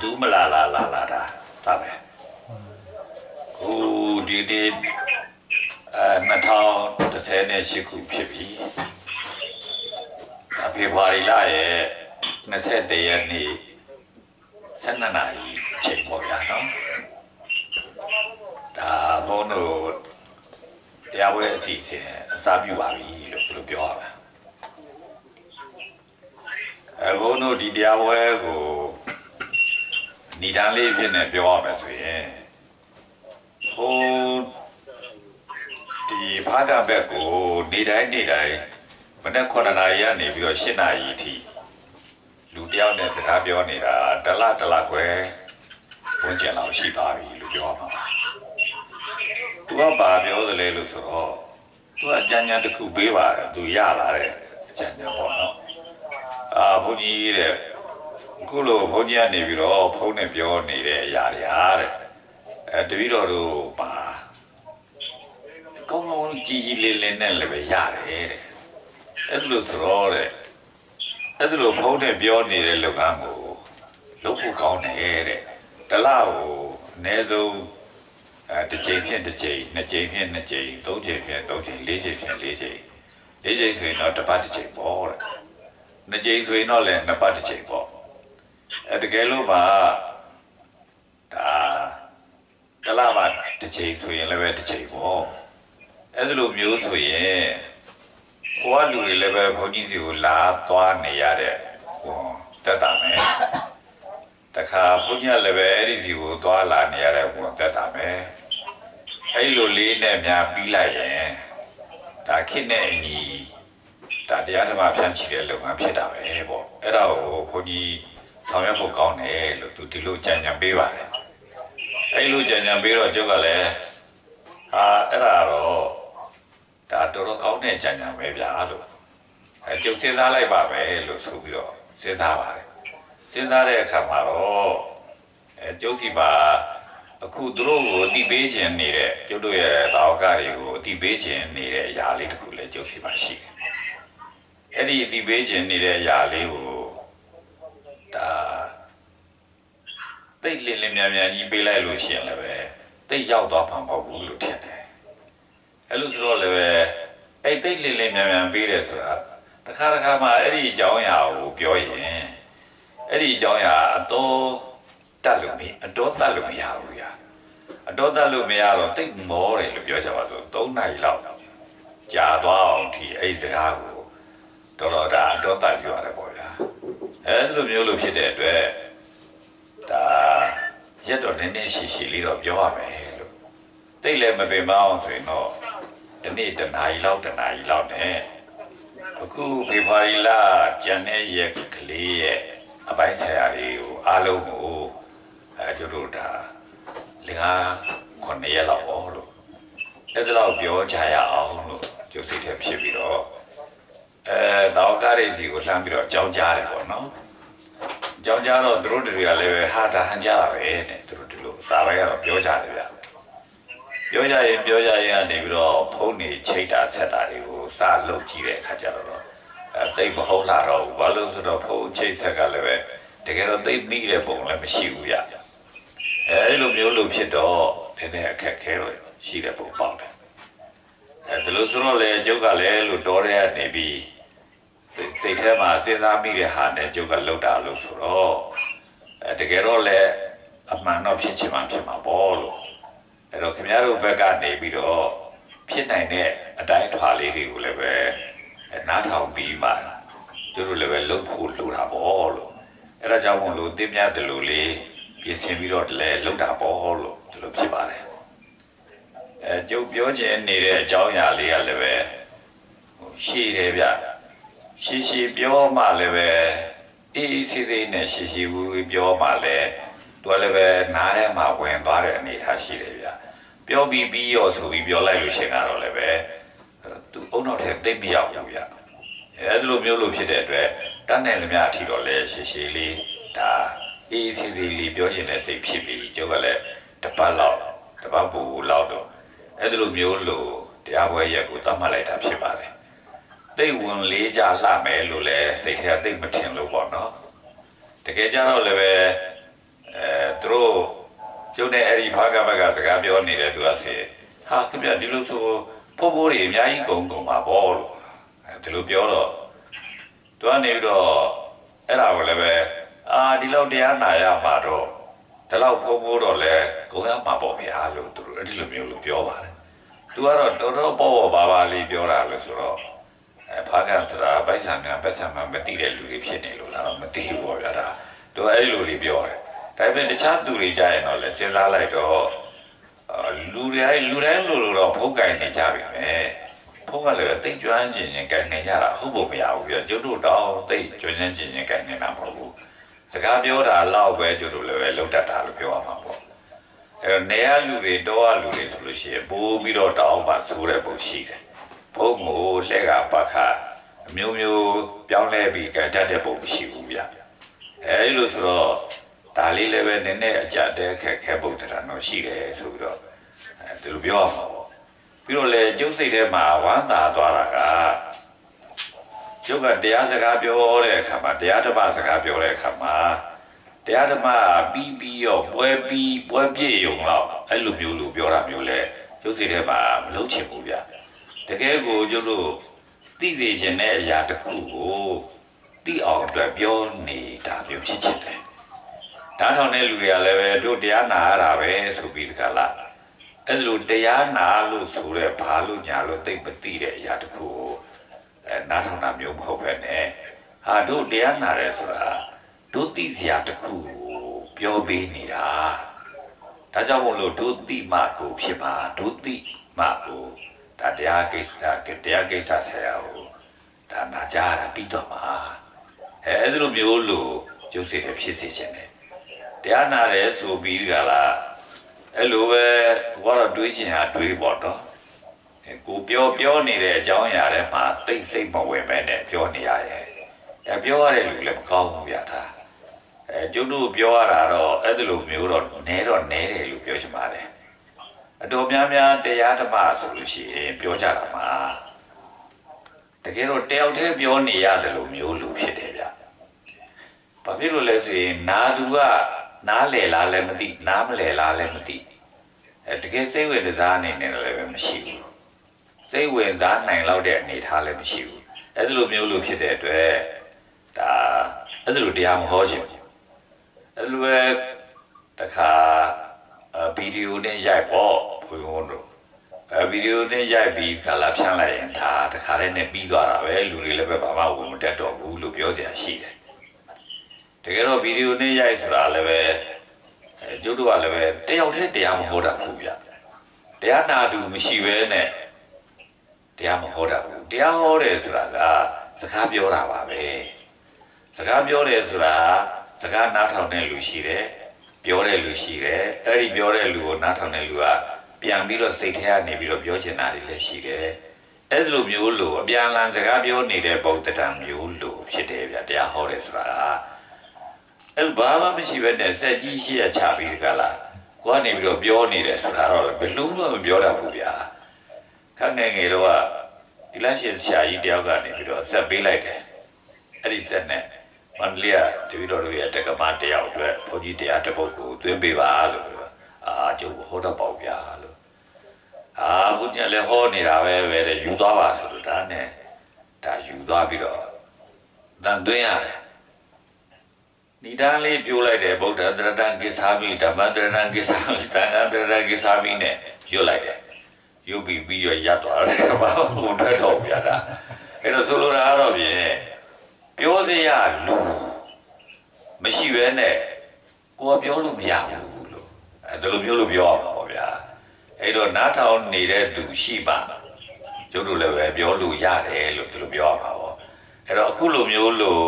သူမလာလာလာလာတာဒါပဲခုဒီဒီအဲ2018ခုဖြစ်ပြီအဖေဖော်ဝါရီလရဲ့21ရက်နေ့7နာရီချိန်ပေါ်ရနော်ဒါဘုန်းတို့တရားပွဲအစီအစဉ်အစပြုပါပြီလို့သူတို့ပြောရမှာအဲဘုန်းတို့ဒီတရားပွဲကို ဏိဒန်းလေးဖြစ်နေပြောရမယ်ဆိုရင်ဟိုဒီဘာကဘက်ကိုနေတိုင်းနေတိုင်းမနေ့9နာရီကနေပြီးတော့10နာရီအထိလူတယောက်နဲ့စကားပြောနေတာတလတလခွဲဝန်ကျင်လောက်ရှိသွားပြီလို့ပြောမှာပါသူကဘာပြောသလဲလို့ဆိုတော့သူကအကြံဉာဏ်တစ်ခုပေးပါတယ်သူရလာတဲ့အကြံဉာဏ်ပေါ့နော်အာဘုန်းကြီးတဲ့ ခုလိုဘုန်းကြီးကနေပြီးတော့ဖုန်းနဲ့ပြောနေတဲ့အရာတွေဟာတဲ့အဲတပည့်တော်တို့ပါကောင်းကောင်းကြီးကြီးလေးလေးနဲ့လည်းပဲရတယ်တဲ့အဲ့ဒါလို့ဆိုတော့တဲ့အဲ့ဒါလို့ဖုန်းနဲ့ပြောနေတဲ့လုပ်ငန်းကိုလုပ်ဖို့ကောင်းတယ်တဲ့တလားကိုအနည်းဆုံးအဲတစ်ချိန်ဖြင့်တစ်ချိန်နှစ်ချိန်ဖြင့်နှစ်ချိန်သုံးချိန်ဖြင့်သုံးချိန်လေးချိန်ဖြင့်လေးချိန်လေးချိန်ဆိုရင်တော့တစ်ပတ်တစ်ချိန်ပေါ့တဲ့နှစ်ချိန်ဆိုရင်တော့လည်းနှစ်ပတ်တစ်ချိန်ပေါ့ အဲတကယ်လို့ပါဒါတလားပါတစ်ချိန်ဆိုရင်လည်းပဲတစ်ချိန်ပေါ့အဲ့ဒါလိုမျိုးဆိုရင်ကိုကလူတွေလည်းပဲဘုန်းကြီးစီကိုလာသွားနေရတဲ့ဟိုတက်တာမယ်တခါဘုန်းကြီးလည်းပဲအဲ့ဒီစီကိုသွားလာနေရတဲ့ဟိုတက်တာမယ်အဲ့လိုလေးနဲ့များပြီးလိုက်ရင်ဒါခစ်နဲ့အညီဒါတရားဓမ္မဖြန့်ချီတဲ့လုပ်ငန်းဖြစ်တာပဲပေါ့အဲ့ဒါကိုဘုန်းကြီး ဆောင်ရွက်ဖို့ကောင်းတယ်လို့သူဒီလိုကြံကြံပေးပါတယ်အဲ့လိုကြံကြံပေးတော့ကျုပ်ကလည်းဟာအဲ့ဒါတော့ဒါတော်တော်ကောင်းတဲ့ကြံကြံပဲဗျာလို့အဲကျုပ်စဉ်းစားလိုက်ပါပဲလို့ဆိုပြီးတော့စဉ်းစားပါတယ်စဉ်းစားတဲ့အခါမှာတော့အဲကျုပ်စီပါအခုသူတို့ကိုအတိပေးခြင်းနေတဲ့ကျုပ်တို့ရဲ့တာဝကတွေကိုအတိပေးခြင်းနေတဲ့အရာလေးတစ်ခုလည်းကျုပ်စီပါရှိတယ်အဲ့ဒီအတိပေးခြင်းနေတဲ့အရာလေးကိုဒါ တိတ်လင်းလင်းမြန်မြန်ကြီးပေးလိုက်လို့ရှိရင်လည်းပဲတိတ်ရောက်သွားမှာမဟုတ်ဘူးလို့ထင်တယ်အဲ့လိုဆိုတော့လည်းပဲအဲ့တိတ်လင်းလင်းမြန်မြန်ပေးတယ်ဆိုတာတခါတခါမှအဲ့ဒီအကြောင်းအရာကိုပြောရင်အဲ့ဒီအကြောင်းအရာအတော်တတ်လို့မအတော်တတ်လို့မရဘူးညာအတော်တတ်လို့မရတော့တိတ်မောတယ်လို့ပြောကြပါစို့3နာရီလောက်ကြာသွားအောင်ဒီအဲ့ဒီစကားကိုတော်တော်ဒါအတော်တတ်ပြောရတယ်ပေါ့ဗျာအဲ့လိုမျိုးလို့ဖြစ်တဲ့အတွက် ဒါရက်တော့နည်းနည်းရှိရှိလေးတော့ပြောရမယ်လို့တိတ်လည်းမပင်မအောင်ဆိုရင်တော့ဒီနေ့တနာရီလောက်တနာရီလောက်နဲ့အခုဖေဖော်ဝါရီလကျန်တဲ့ရက်ကလေးရဲ့အပိုင်းဆိုင်ရာလေးကိုအားလုံးကိုအဲတို့တို့ဒါလင်္ကာခုနှစ်ရက်လောက်ပေါ့လို့အဲ့ဒါတော့ပြောကြရအောင်လို့ကျုပ်စိတ်ထဲဖြစ်ပြီးတော့အဲတောက်ကားရေးစီကိုလှမ်းပြီးတော့ကြောင်းကြားတယ်ပေါ့နော် ကြောင်းကြားတော့သူတို့တွေကလည်းပဲဟာတာဟန်ကြတာပဲတဲ့သူတို့ဒီလိုစာပိုင်းကတော့ပြောကြတယ်ဗျပြောကြရင်ပြောကြရင်ကနေပြီးတော့ဖုန်းနေချိတ်တာဆက်တာတွေကိုစလုပ်ကြည့်တဲ့အခါကျတော့အဲတိတ်မဟုတ်လာတော့ဘူးဘာလို့ဆိုတော့ဖုန်းချိတ်ဆက်ကလည်းပဲတကယ်တော့တိတ်ပြီးတဲ့ပုံလည်းမရှိဘူးဗျအဲဒီလိုမျိုးလို့ဖြစ်တော့နည်းနည်းအခက်ခဲတော့ရှိတဲ့ပုံပေါက်တယ်အဲဒီလိုဆိုတော့လေကျုပ်ကလည်းလို့တော်တဲ့ကနေပြီး စိတ်စိတ်ထဲမှာစဉ်းစားမိတဲ့ဟာနဲ့ကျုပ်ကလောက်တာလို့ဆိုတော့အဲတကယ်တော့လည်းအမှန်တော့ဖြစ်ချင်မှဖြစ်မှာပေါ့လို့အဲ့တော့ခင်ဗျားတို့ဘက်ကနေပြီးတော့ဖြစ်နိုင်တဲ့အတိုင်းထွာလေးတွေကိုလည်းပဲနားထောင်ပြီးမှကျတို့လည်းပဲလုပ်ဖို့လိုတာပေါ့လို့အဲ့ဒါကြောင့်မို့လို့တင်းမြတ်တယ်လို့လေးပြင်ဆင်ပြီးတော့လည်းလုပ်တာပေါ့လို့ဒီလိုဖြစ်ပါတယ်အဲကျုပ်ပြောချင်နေတဲ့အကြောင်းအရာလေးကလည်းပဲရှည်တယ်ဗျ ရှည်ရှည်ပြောမှလည်းပဲအေးအေးဆေးဆေးနဲ့ရှည်ရှည်ဝူဝူပြောမှလည်းသူကလည်းပဲနားထဲမှာဝင်သွားတဲ့အနေအထားရှိတယ်ဗျပြောပြီးပြီးရောဆိုပြီးပြောလိုက်လို့ရှင်ကတော့လည်းပဲသူအုံတော့ထဲသိမ့်မရောက်ဘူးဗျအဲဒီလိုမျိုးလို့ဖြစ်တဲ့အတွက်တန်းနိုင်လျာအထီတော့လည်းရှည်ရှည်လေးဒါအေးအေးဆေးဆေးလေးပြောချင်တဲ့စိတ်ဖြစ်ပြီးကျုပ်ကလည်းတပတ်လောက်တပတ်ပူလောက်တော့အဲဒီလိုမျိုးလို့တရားပွဲရက်ကိုသတ်မှတ်လိုက်တာဖြစ်ပါတယ် တိတ်ဝင်လေးကြလှမယ်လို့လည်းစိတ်ထဲကတိတ်မထင်လို့ပေါ့နော်တကယ်ကြတော့လည်းပဲအဲတို့ကျုပ်နဲ့အဲ့ဒီဖားကဘက်ကစကားပြောနေတဲ့သူကဆေဟာခင်ဗျဒီလိုဆိုဖိုးဖိုးတွေအများကြီးကုန်ကုန်ပါဘောလို့ဒီလိုပြောတော့သူကနေပြီးတော့အဲ့ဒါကိုလည်းပဲအာဒီလောက်တရားနာရမှာတော့ဒီလောက်ဖိုးဖိုးတော့လဲကုန်ရမှာပေါ့ဗျာလို့သူတို့အဲ့ဒီလိုမျိုးလို့ပြောပါတယ်သူကတော့တော်တော်ပေါ့ပေါ့ပါပါလေးပြောတာလို့ဆိုတော့အဲ ဖားကန်ဆိုတာဗိုက်ဆံကပတ်ဆံမှမတိတဲ့လူတွေဖြစ်နေလို့လားတော့မသိဘူးပေါ့ဗျာဒါသူအဲ့လိုလေးပြောတယ်ဒါပေမဲ့တခြားသူတွေကြရင်တော့လဲစဉ်းစားလိုက်တော့လူတွေလူတိုင်းလူလိုတော့ဖုတ်ကင်နေကြပြီပဲဖုတ်ကလည်းတိတ်ကျွမ်းကျင်ကျင်ကင်နေကြတာဟုတ်ဖို့မရဘူးပြကျုပ်တို့တော့တိတ်ကျွမ်းကျင်ကျင်ကင်နေတာမဟုတ်ဘူးစကားပြောတာလောက်ပဲကျုပ်တို့လည်းပဲလုံးတတ်တာလို့ပြောရမှာပေါ့အဲနေရလူတွေတော့လူတွေဆိုလို့ရှိရင်ပိုးပြီးတော့တောင်းပါဆိုးတဲ့ပုံရှိတယ် ဘုံမို့လက်ကပတ်ခါအမျိုးမျိုးပြောင်းလဲပြီးကြတတ်တဲ့ပုံရှိဘူးဗျအဲဒီလိုဆိုတော့ဒါလေးလည်းပဲနည်းနည်းအကြတဲ့ခက်ခဲပုံတရတော့ရှိတယ်ဆိုပြီးတော့အဲဒီလိုပြောရမှာပေါ့ပြီးတော့လေကျုပ်စိတ်ထဲမှာဝမ်းသာသွားတာကကျုပ်ကတရားစကားပြောတဲ့အခါမှာတရားဓမ္မစကားပြောတဲ့အခါမှာတရားဓမ္မပြီးပြီးရောပွဲပြီးပွဲပြည့်ရုံတော့အဲ့လိုမျိုးလို့ပြောတာမျိုးလဲကျုပ်စိတ်ထဲမှာမလုပ်ချင်ဘူးဗျ တကယ်ကိုကျုပ်တို့သိစေခြင်းတဲ့အရာတစ်ခုကိုသိအောင်အတွက်ပြောနေတာမျိုးဖြစ်ချင်တယ်ဓာတ်ထောင်တဲ့လူတွေကလည်းပဲတို့တရားနာရတာပဲဆိုပြီးတကလားအဲ့လိုတရားနာလို့ဆိုရဲဘာလို့ညာလို့သိမသိတဲ့အရာတခုကိုအဲနားထောင်တာမျိုးမဟုတ်ပဲနဲ့ဟာတို့တရားနာရဲဆိုတာတို့သိစရာတခုကိုပြောပေးနေတာဒါကြောင့်မို့လို့တို့သိမှကိုဖြစ်ပါတို့သိမှကို ဒါတရားကိစ္စတရားကိစ္စဆရာကိုဒါနာကြရတာပြီးတော့မှာအဲအဲ့လိုမျိုးလို့ကျုပ်စိတ်ဖြစ်စေခြင်းတယ်တရားနာရဲဆိုပြီးကြလားအဲ့လိုပဲကိုကတော့တွေးချင်တာတွေးပေါ့နော်ကိုပြောပြောနေတဲ့အကြောင်းအရာတွေမှာတိတ်စိတ်မဝင်ပဲနဲ့ပြောနေရရဲ့အဲပြောရတဲ့လူလည်းမကောင်းဘူးဗျာဒါအဲကျုပ်တို့ပြောရတာတော့အဲ့ဒီလိုမျိုးတော့နဲတော့နဲတယ်လို့ပြောချင်ပါတယ် အတော်များများတရားဓမ္မဆိုလို့ရှိရင်ပြောကြတာမှာတကယ်တော့တယောက်တည်းပြောနေရတယ်လို့မျိုးလူဖြစ်တယ်ဗျဘာဖြစ်လို့လဲဆိုရင်နာသူကနားလေလားလည်းမသိနားမလဲလားလည်းမသိအဲတကယ်စိတ်ဝင်စားအနေနဲ့လည်းပဲမရှိဘူးစိတ်ဝင်စားနိုင်လောက်တဲ့အနေထားလည်းမရှိဘူးအဲဒါလိုမျိုးလို့ဖြစ်တဲ့အတွက်ဒါအဲဒါလိုတရားမဟောချင်ဘူးအဲလိုပဲတခါ ဗီဒီယိုနဲ့ရိုက်ပေါ့ဖွင့်ဖို့တော့အဲဗီဒီယိုနဲ့ရိုက်ပြီးခါလာဖြန့်လိုက်ရင်ဒါတခါတည်းနဲ့ပြီးသွားတာပဲလူတွေလည်းပဲဘာမှဝင်မတက်တော့ဘူးလို့ပြောစရာရှိတယ်တကယ်တော့ဗီဒီယိုနဲ့ရိုက်ဆိုတာလည်းပဲအဲကျုပ်တို့ကလည်းပဲတယောက်တည်းတရားမဟောတတ်ဘူးဗျတရားနာသူမရှိဘဲနဲ့တရားမဟောတတ်ဘူးတရားဟောတယ်ဆိုတာကစကားပြောတာပါပဲစကားပြောတယ်ဆိုတာစကားနားထောင်တဲ့လူရှိတယ် ပြောတဲ့လူရှိတယ်အဲ့ဒီပြောတဲ့လူကိုနားထောင်တဲ့လူကပြန်ပြီးတော့စိတ်ထဲကနေပြီးတော့ပြောချင်တာတွေလည်းရှိတယ်အဲ့လိုမျိုးလို့အပြန်အလှန်စကားပြောနေတဲ့ပုံတံမျိုးလို့ဖြစ်တယ်ဗျတရားဟောတယ်ဆိုတာအဲ့ဘာမှမရှိဘဲနဲ့စက်ကြီးရှိရချပြီးတကလားကိုကနေပြီးတော့ပြောနေတယ်ဆိုတာတော့ဘယ်လို့မှမပြောတတ်ဘူးဗျာခန့်ငယ်ငယ်တော့ဒီလရှင်ဆရာကြီးတယောက်ကနေပြီးတော့ဆက်ပေးလိုက်တယ်အဲ့ဒီဆက်နဲ့ မန္တလေးကတပည့်တော်တို့ရဲ့တက္ကမတယောက်အတွက်ဘုန်းကြီးတရားတစ်ပုဒ်ကိုသွင်းပေးပါလို့ပြောအာကျုပ်ဟောတော့ပေါ့ဗျာလို့အာဘုရားလည်းဟောနေတာပဲပဲတဲ့ယူသွားပါဆိုလို့ဒါနဲ့ဒါယူသွားပြီးတော့တန်သွင်းရတယ်နိဒာလေးပြိုးလိုက်တယ်ဗုဒ္ဓတရတံကိသာမိဓမ္မတရတံကိသာမိတန်ခါတရတံကိသာမိနဲ့ရွတ်လိုက်တယ်ရုပ်ပြီးပြီးရရသွားတယ်ဘာမှမထွက်တော့ဗျာဒါအဲ့တော့ဆိုလိုတာကတော့ဖြင့် ပြောစရာလူမရှိဘဲနဲ့ကိုယ်ပြောလို့မရဘူးလို့အဲဒါလိုမျိုးလို့ပြောရမှာပေါ့ဗျာအဲ့တော့နားထောင်နေတဲ့သူရှိပါကျုပ်တို့လည်းပဲပြောလို့ရတယ်လို့ဒီလိုပြောရမှာပေါ့အဲ့တော့အခုလိုမျိုးလို့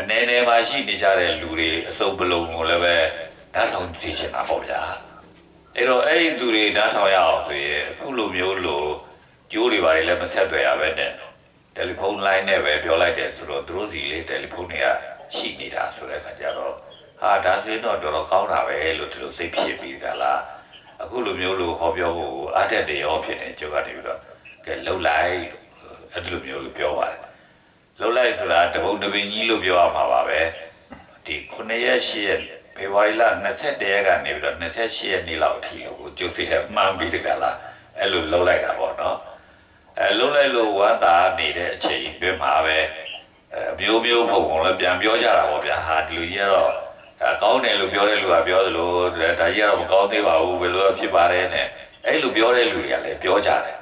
အနေနဲ့မှာရှိနေကြတဲ့လူတွေအစုံပလုံးကိုလည်းပဲနားထောင်သိချင်တာပေါ့ဗျာအဲ့တော့အဲ့ဒီသူတွေနားထောင်ရအောင်ဆိုရင်အခုလိုမျိုးလို့ကျိုးတွေပါလေလည်းမဆက်သွယ်ရပဲတဲ့ တယ်လီဖုန်းလိုင်းနဲ့ပဲပြောလိုက်တယ်ဆိုတော့သူတို့စီလေးတယ်လီဖုန်းတွေကရှိနေတာဆိုတဲ့အခါကျတော့ဟာဒါဆိုရင်တော့တော်တော်ကောင်းတာပဲလို့သူတို့စိတ်ဖြစ်ပြီးကြလားအခုလိုမျိုးလို့ဟောပြောဖို့အားတက်တယ်ရောဖြစ်တယ်ကျုပ်ကနေပြီးတော့ကဲလှုပ်လိုက်လို့အဲ့ဒီလိုမျိုးလို့ပြောပါတယ်လှုပ်လိုက်ဆိုတာတပုံတပင်ကြီးလို့ပြောရမှာပါပဲဒီ9ရက်10ရက်ဖေဖော်ဝါရီလ21ရက်ကနေပြီးတော့28ရက်နေ့လောက်အထိလို့ကိုကျိုးစီတဲ့မှန်းပြီးတကလားအဲ့လိုလှုပ်လိုက်တာပေါ့နော် အဲလှုပ်လိုက်လို့ဝမ်းသာနေတဲ့အချိန်တွင်မှာပဲအဲမျိုးမျိုးပုံပုံလည်းပြန်ပြောကြတာပေါ့ဗျာဟာဒီလိုကြီးကတော့ဒါကောင်းတယ်လို့ပြောတဲ့လူကပြောသလိုဒါကြီးကတော့မကောင်းသေးပါဘူးဘယ်လိုဖြစ်ပါတယ်နဲ့အဲ့လိုပြောတဲ့လူတွေကလည်းပြောကြတယ်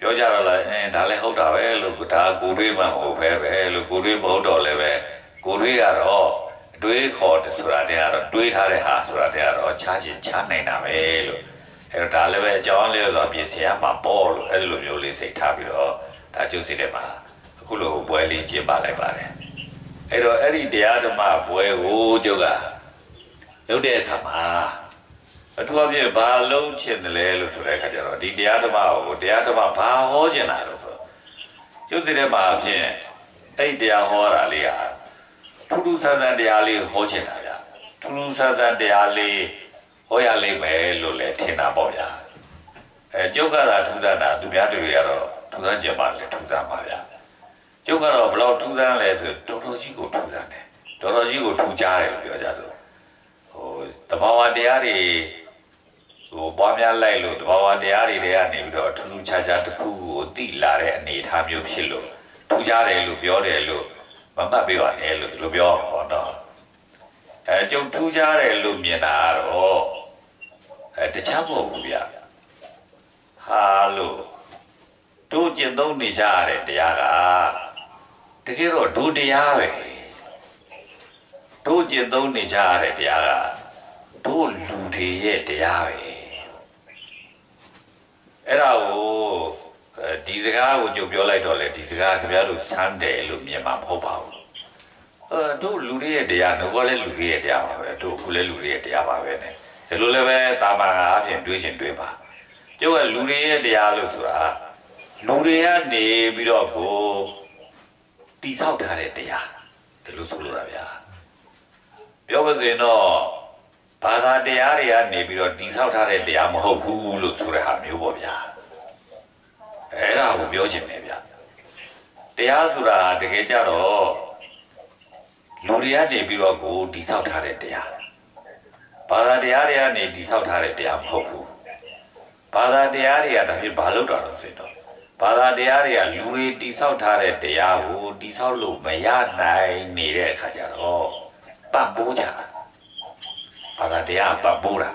ပြောကြတော့လည်းအင်းဒါလည်းဟုတ်တာပဲလို့ဒါကိုတွေးမှမဟုတ်ပဲပဲလို့ကိုတွေးမဟုတ်တော့လည်းပဲကိုတွေးကတော့တွေးခေါ်တယ်ဆိုတာတည်းကတော့တွေးထားတဲ့ဟာဆိုတာတည်းကတော့ချားချင်ချားနိုင်တာပဲလို့ အဲ့တော့ဒါလည်းပဲအကြောင်းလေးဆိုပြင်ဆင်ရမှာပေါ့လို့အဲ့လိုမျိုးလေးစိတ်ထားပြီးတော့ဒါကျုပ်စီတဲ့မှာအခုလိုပွဲလေးကျင်းပလိုက်ပါတယ်အဲ့တော့အဲ့ဒီတရားဓမ္မပွဲကိုကျုပ်ကလုပ်တဲ့အခါမှာအထူးအဖြင့်ဘာလုံးချင်တယ်လဲလို့ဆိုတဲ့အခါကျတော့ဒီတရားဓမ္မကိုတရားဓမ္မဘာဟောချင်တာလို့ဆိုကျုပ်စီတဲ့မှာအဖြစ်အဲ့ဒီတရားဟောတာလေးဟာထူးထူးဆန်းဆန်းတရားလေးဟောချင်တာဗျထူးထူးဆန်းဆန်းတရားလေး ဟောရလိမ့်မယ်လို့လည်းထင်တာပေါ့ဗျာအဲကျုပ်ကသာထူးဆန်းတာသူများတွေကတော့ထူးဆန်းကြပါလေထူးဆန်းပါဗျာကျုပ်ကတော့ဘယ်လောက်ထူးဆန်းလဲဆိုတော်တော်ကြီးကိုထူးဆန်းတယ်တော်တော်ကြီးကိုထူးကြတယ်လို့ပြောကြဆိုဟိုတဘာဝတရားတွေဟိုပွားများလိုက်လို့တဘာဝတရားတွေတွေကနေပြီးတော့ထူးထူးခြားခြားတစ်ခုကိုသိလာတဲ့အနေအထားမျိုးဖြစ်လို့ထူးကြတယ်လို့ပြောတယ်လို့မမှတ်ပေးပါနဲ့လို့ဒီလိုပြောပေါ့နော်အဲကျုပ်ထူးကြတယ်လို့မြင်တာကတော့ အဲတခြားမဟုတ်ဘူးဗျဟာလို့တို့ကျင့်သုံးနေကြရတဲ့တရားကတကယ်တော့ဒုတရားပဲတို့ကျင့်သုံးနေကြရတဲ့တရားကတို့လူတွေရဲ့တရားပဲအဲ့ဒါကိုဒီစကားကိုကြုံပြောလိုက်တော့လေဒီစကားခင်ဗျားတို့စမ်းတယ်လို့မြင်မှာမဟုတ်ပါဘူးအဲတို့လူတွေရဲ့တရားငါကလည်းလူတွေရဲ့တရားပါပဲတို့ခုလည်းလူတွေရဲ့တရားပါပဲနဲ့ ဒီလိုလည်းပဲတာမန်အပြင်တွေးရှင်တွေးပါကျုပ်ကလူတွေရဲ့တရားလို့ဆိုတာလူတွေကနေပြီးတော့ကိုတိဆောက်ထားတဲ့တရားဒီလိုဆိုလိုတာဗျာပြောပါစေတော့ဘာသာတရားတွေကနေပြီးတော့တိဆောက်ထားတဲ့တရားမဟုတ်ဘူးလို့ဆိုတဲ့ဟာမျိုးပေါ့ဗျာအဲ့ဒါကိုပြောချင်တယ်ဗျတရားဆိုတာတကယ်ကြတော့လူတွေကနေပြီးတော့ကိုတိဆောက်ထားတဲ့တရား ဘာသာတရားတွေကနေတိဆောက်ထားတဲ့တရားမဟုတ်ဘူးဘာသာတရားတွေကဒါဖြစ်ဘာလို့တော်လို့ဆိုတော့ဘာသာတရားတွေကလူတွေတိဆောက်ထားတဲ့တရားကိုတိဆောက်လို့မရနိုင်နေတဲ့အခါကျတော့ပတ်ပိုးကြတာဘာသာတရားပတ်ပိုးတာ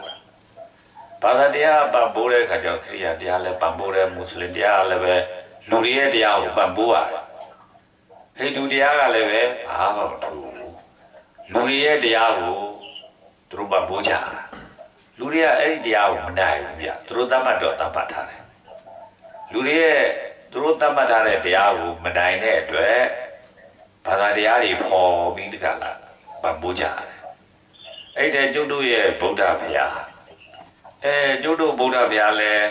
ဘာသာတရားပတ်ပိုးတဲ့အခါကျတော့ခရိယာတရားလည်းပတ်ပိုးတယ်မွတ်စလင်တရားလည်းပဲလူတွေရဲ့တရားကိုပတ်ပိုးရတယ်ဟိန္ဒူတရားကလည်းပဲဘာမှမထူဘူးလူတွေရဲ့တရားကို သူတို့ပတ်ပိုးကြတာလူတွေကအဲ့ဒီတရားကိုမနိုင်ဘူးဗျသူတို့တတ်မှတ်တော့တတ်မှတ်ထားတယ်လူတွေရဲ့သူတို့တတ်မှတ်ထားတဲ့တရားကိုမနိုင်တဲ့အတွက်ဘာသာတရားတွေပေါ်ပြီးတခါလာပတ်ပိုးကြတယ်အဲ့တဲ့ကျုပ်တို့ရဲ့ဗုဒ္ဓဘုရားအဲကျုပ်တို့ဗုဒ္ဓဘုရားလည်း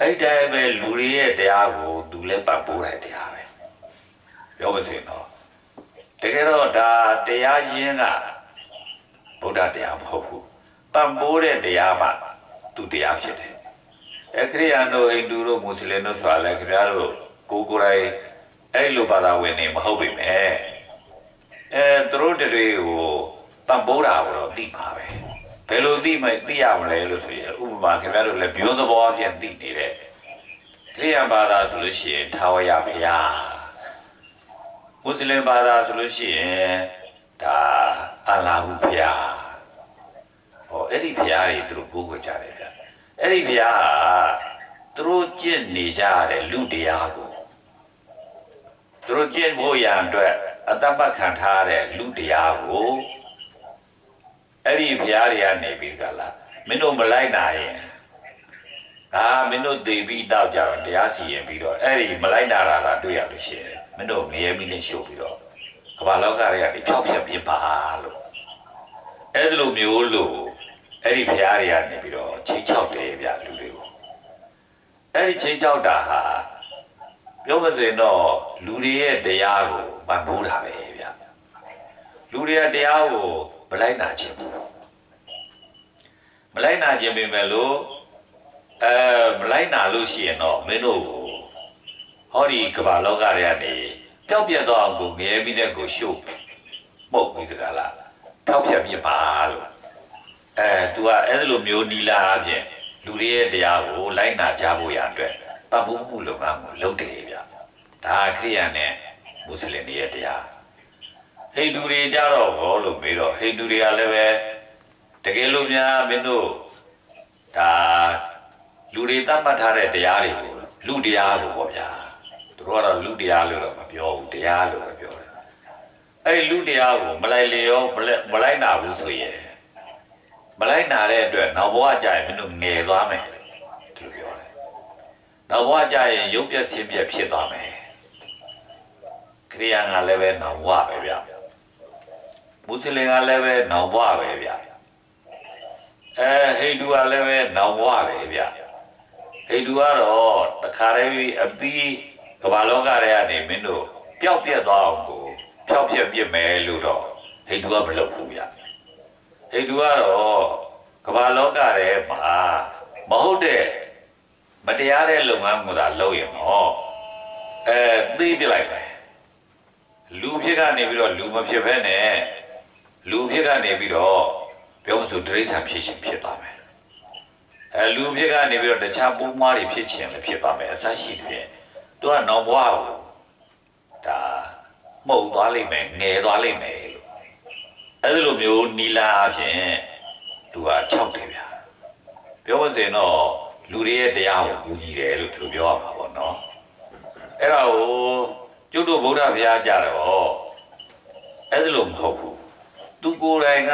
အဲ့တိုင်းပဲလူတွေရဲ့တရားကိုသူလည်းပတ်ပိုးတဲ့တရားပဲပြောမစင်တော့တကယ်တော့ဒါတရားရင်းက ဗုဒ္ဓတရားမဟုတ်ဘူးပတ်ပိုးတဲ့တရားမှသူတရားဖြစ်တယ်အဲခရိယာတို့ဟိန္ဒူတို့မွတ်စလင်တို့ဆိုတာလည်းခင်ဗျားတို့ကိုကိုယ်တိုင်အဲ့လိုဘာသာဝင်နေမဟုတ်ပြီမဲ့အဲသူတို့တွေကိုပံ့ပိုးတာကိုတော့သိပါပဲဘယ်လိုသိမသိရမလဲလို့ဆိုရင်ဥပမာခင်ဗျားတို့လည်းပြောသဘောအပြင်သိနေတဲ့ခရိယန်ဘာသာဆိုလို့ရှိရင်ထာဝရဘုရားမွတ်စလင်ဘာသာဆိုလို့ရှိရင်ဒါအလ္လာဟူဘုရား ဟောအဲ့ဒီဘုရားတွေသူတို့ကိုးကွယ်ကြတယ်ဗျအဲ့ဒီဘုရားဟာသူတို့ကျင့်နေကြတဲ့လူတရားကိုသူတို့ကျင့်ဖို့ရန်အတွက်အတ္တပတ်ခံထားတဲ့လူတရားကိုအဲ့ဒီဘုရားတွေကနေပြီးကြလားမင်းတို့မလိုက်နိုင်ရင်ဒါမင်းတို့သိပြီးတောက်ကြတော့တရားစီရင်ပြီးတော့အဲ့ဒီမလိုက်တာတာတွေ့ရလို့ရှိရင်မင်းတို့ငရဲမိနဲ့ရှုပ်ပြီးတော့ကမ္ဘာလောကတွေကနေဖြောက်ဖြက်ပြပါလို့အဲ့ဒီလိုမျိုးလို့ အဲ့ဒီဘုရားတွေကနေပြီးတော့ချိန်ချောက်တယ်ဗျလူတွေကိုအဲ့ဒီချိန်ချောက်တာဟာပြောမစင်တော့လူတွေရဲ့တရားကိုမမိုးတာပဲဗျလူတွေရဲ့တရားကိုမလိုက်နာခြင်းဘူးမလိုက်နာခြင်းပင်ပဲလို့အဲမလိုက်နာလို့ရှိရင်တော့မင်းတို့ကိုဟောဒီကမ္ဘာလောကတွေကနေပျောက်ပြတ်သွားအောင်ကိုငရဲပြီးတဲ့ကိုရှုပ်မှုတ်ပြီးစကားလားပျောက်ပြတ်ပြပါလို့ အဲ तू ကအဲ့လိုမျိုးနီလာအပြင်လူတွေရဲ့တရားကိုလိုက်နာကြဖို့ရအတွက်တပ္ပုမှုလုပ်ငန်းကိုလုပ်တယ်ဗျဒါခရိယန်နဲ့မွတ်စလင်တွေရဲ့တရားဟိန္ဒူတွေကြတော့ဘောလို့ပြီးတော့ဟိန္ဒူတွေကလည်းပဲတကယ်လို့များမင်းတို့ဒါလူတွေတတ်မှတ်ထားတဲ့တရားတွေကိုလူတရားကိုပေါ့ဗျာသူတို့ကတော့လူတရားလို့တော့မပြောဘူးတရားလို့ပဲပြောတယ်အဲ့လူတရားကိုမလိုက်လျောမလိုက်နာဘူးဆိုရင် မလိုက်နာတဲ့အတွက်နောက်ဘဝကျရင်မင်းတို့ငယ်သွားမယ်သူပြောတယ်နောက်ဘဝကျရင်ရုပ်ပြက်ဆင်းပြက်ဖြစ်သွားမယ်ခရိယာကလည်းပဲနောက်ဘဝပဲဗျမွတ်စလင်ကလည်းပဲနောက်ဘဝပဲဗျအဲဟိန္ဒူကလည်းပဲနောက်ဘဝပဲဗျဟိန္ဒူကတော့တခါတည်းအပီးကမ္ဘာလောကတွေကနေမင်းတို့ပျောက်ပြက်သွားအောင်ကိုဖျောက်ပြက်ပြစ်မယ်လို့တော့ဟိန္ဒူကမလုပ်ဘူးဗျ ဟိန္ဒူကတော့ကမ္ဘာလောကထဲမှာမဟုတ်တဲ့မတရားတဲ့လုပ်ငန်းကိုသာလုပ်ရင်တော့အဲသိပြလိုက်ပဲလူဖြစ်ကနေပြီးတော့လူမဖြစ်ဘဲနဲ့လူဖြစ်ကနေပြီးတော့ပြောမစို့တိရစ္ဆာန်ဖြစ်ရှင်ဖြစ်သွားမယ်အဲလူဖြစ်ကနေပြီးတော့တခြားပုံမှားတွေဖြစ်ခြင်းလည်းဖြစ်ပါမယ်အဆရှိတဲ့သူကနောင်ဘဝကိုဒါမှုတ်သွားလိမ့်မယ်ငယ်သွားလိမ့်မယ် လို့အဲ့လိုမျိုးနီလာအဖြစ်သူက6တယ်ဗျာပြောမစင်တော့လူတွေရဲ့တရားကိုကူညီတယ်လို့သူတို့ပြောရမှာပေါ့နော်အဲ့ဒါကိုကျုပ်တို့ဗုဒ္ဓဘုရားကြတော့အဲ့လိုမဟုတ်ဘူးသူကိုယ်တိုင်က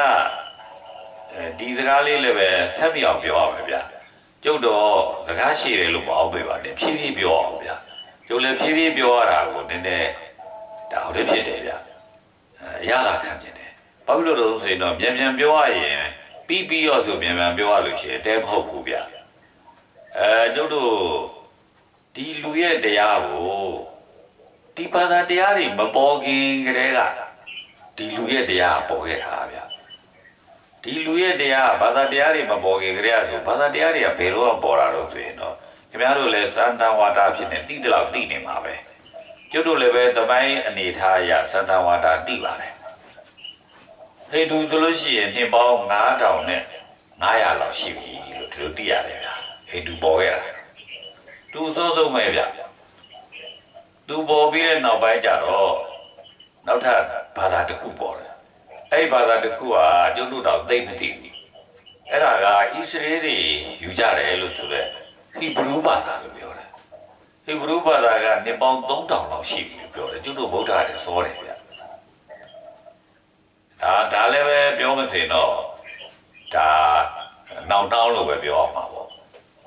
အဲဒီစကားလေးလည်းပဲဆက်ပြအောင်ပြောရမယ်ဗျာကျုပ်တော့စကားရှိတယ်လို့မအောင်ပေးပါနဲ့ဖြည်းဖြည်းပြောအောင်ဗျာကျုပ်လည်းဖြည်းဖြည်းပြောရတာကိုနည်းနည်းဒါဟုတ်တယ်ဖြစ်တယ်ဗျာအဲရတာခံကျင်တယ် ဘာဖြစ်လို့လဲဆိုရင်တော့မြန်မြန်ပြောရရင်ပြီးပြီးရောဆိုမြန်မြန်ပြောရလို့ရှိရင်တဲမဟုတ်ဘူးဗျာအဲကျုပ်တို့ဒီလူရဲ့တရားကိုဒီဘာသာတရားတွေမပေါ်ခင်ကတည်းကဒီလူရဲ့တရားပေါ်ခဲ့တာဗျာဒီလူရဲ့တရားဘာသာတရားတွေမပေါ်ခင်ကတည်းကဆိုဘာသာတရားတွေကဘယ်တော့ပေါ်တာလို့ဆိုရင်တော့ခင်ဗျားတို့လည်းစန္ဒဝါဒဖြစ်နေတိတလောက်တိနေမှာပဲကျွတ်တို့လည်းပဲတမိုင်းအနေထားအရစန္ဒဝါဒတိပါတယ် ဟိန္ဒူဆိုလို့ရှိရင်နှစ်ပေါင်း9000နဲ့900လောက်ရှိပြီလို့သူတို့သိရတယ်ဗျာဟိန္ဒူပေါ်ခဲ့တာသူစောဆုံးပဲဗျသူပေါ်ပြီးတဲ့နောက်ပိုင်းကျတော့နောက်ထပ်ဘာသာတစ်ခုပေါ်တယ်အဲ့ဘာသာတစ်ခုကကျွတ်တို့တော့သိမသိဘူးအဲ့ဒါကဣသရေလတွေယူကြတယ်လို့ဆိုတဲ့ဟိဘရူဘာသာလို့ပြောတယ်ဟိဘရူဘာသာကနှစ်ပေါင်း3000လောက်ရှိပြီလို့ပြောတယ်ကျွတ်တို့ဗုဒ္ဓတွေစောတယ်ဗျ ဒါဒါလည်းပဲပြောမစင်တော့ဒါနောက်တောင်းလို့ပဲပြောအောင်ပါပေါ့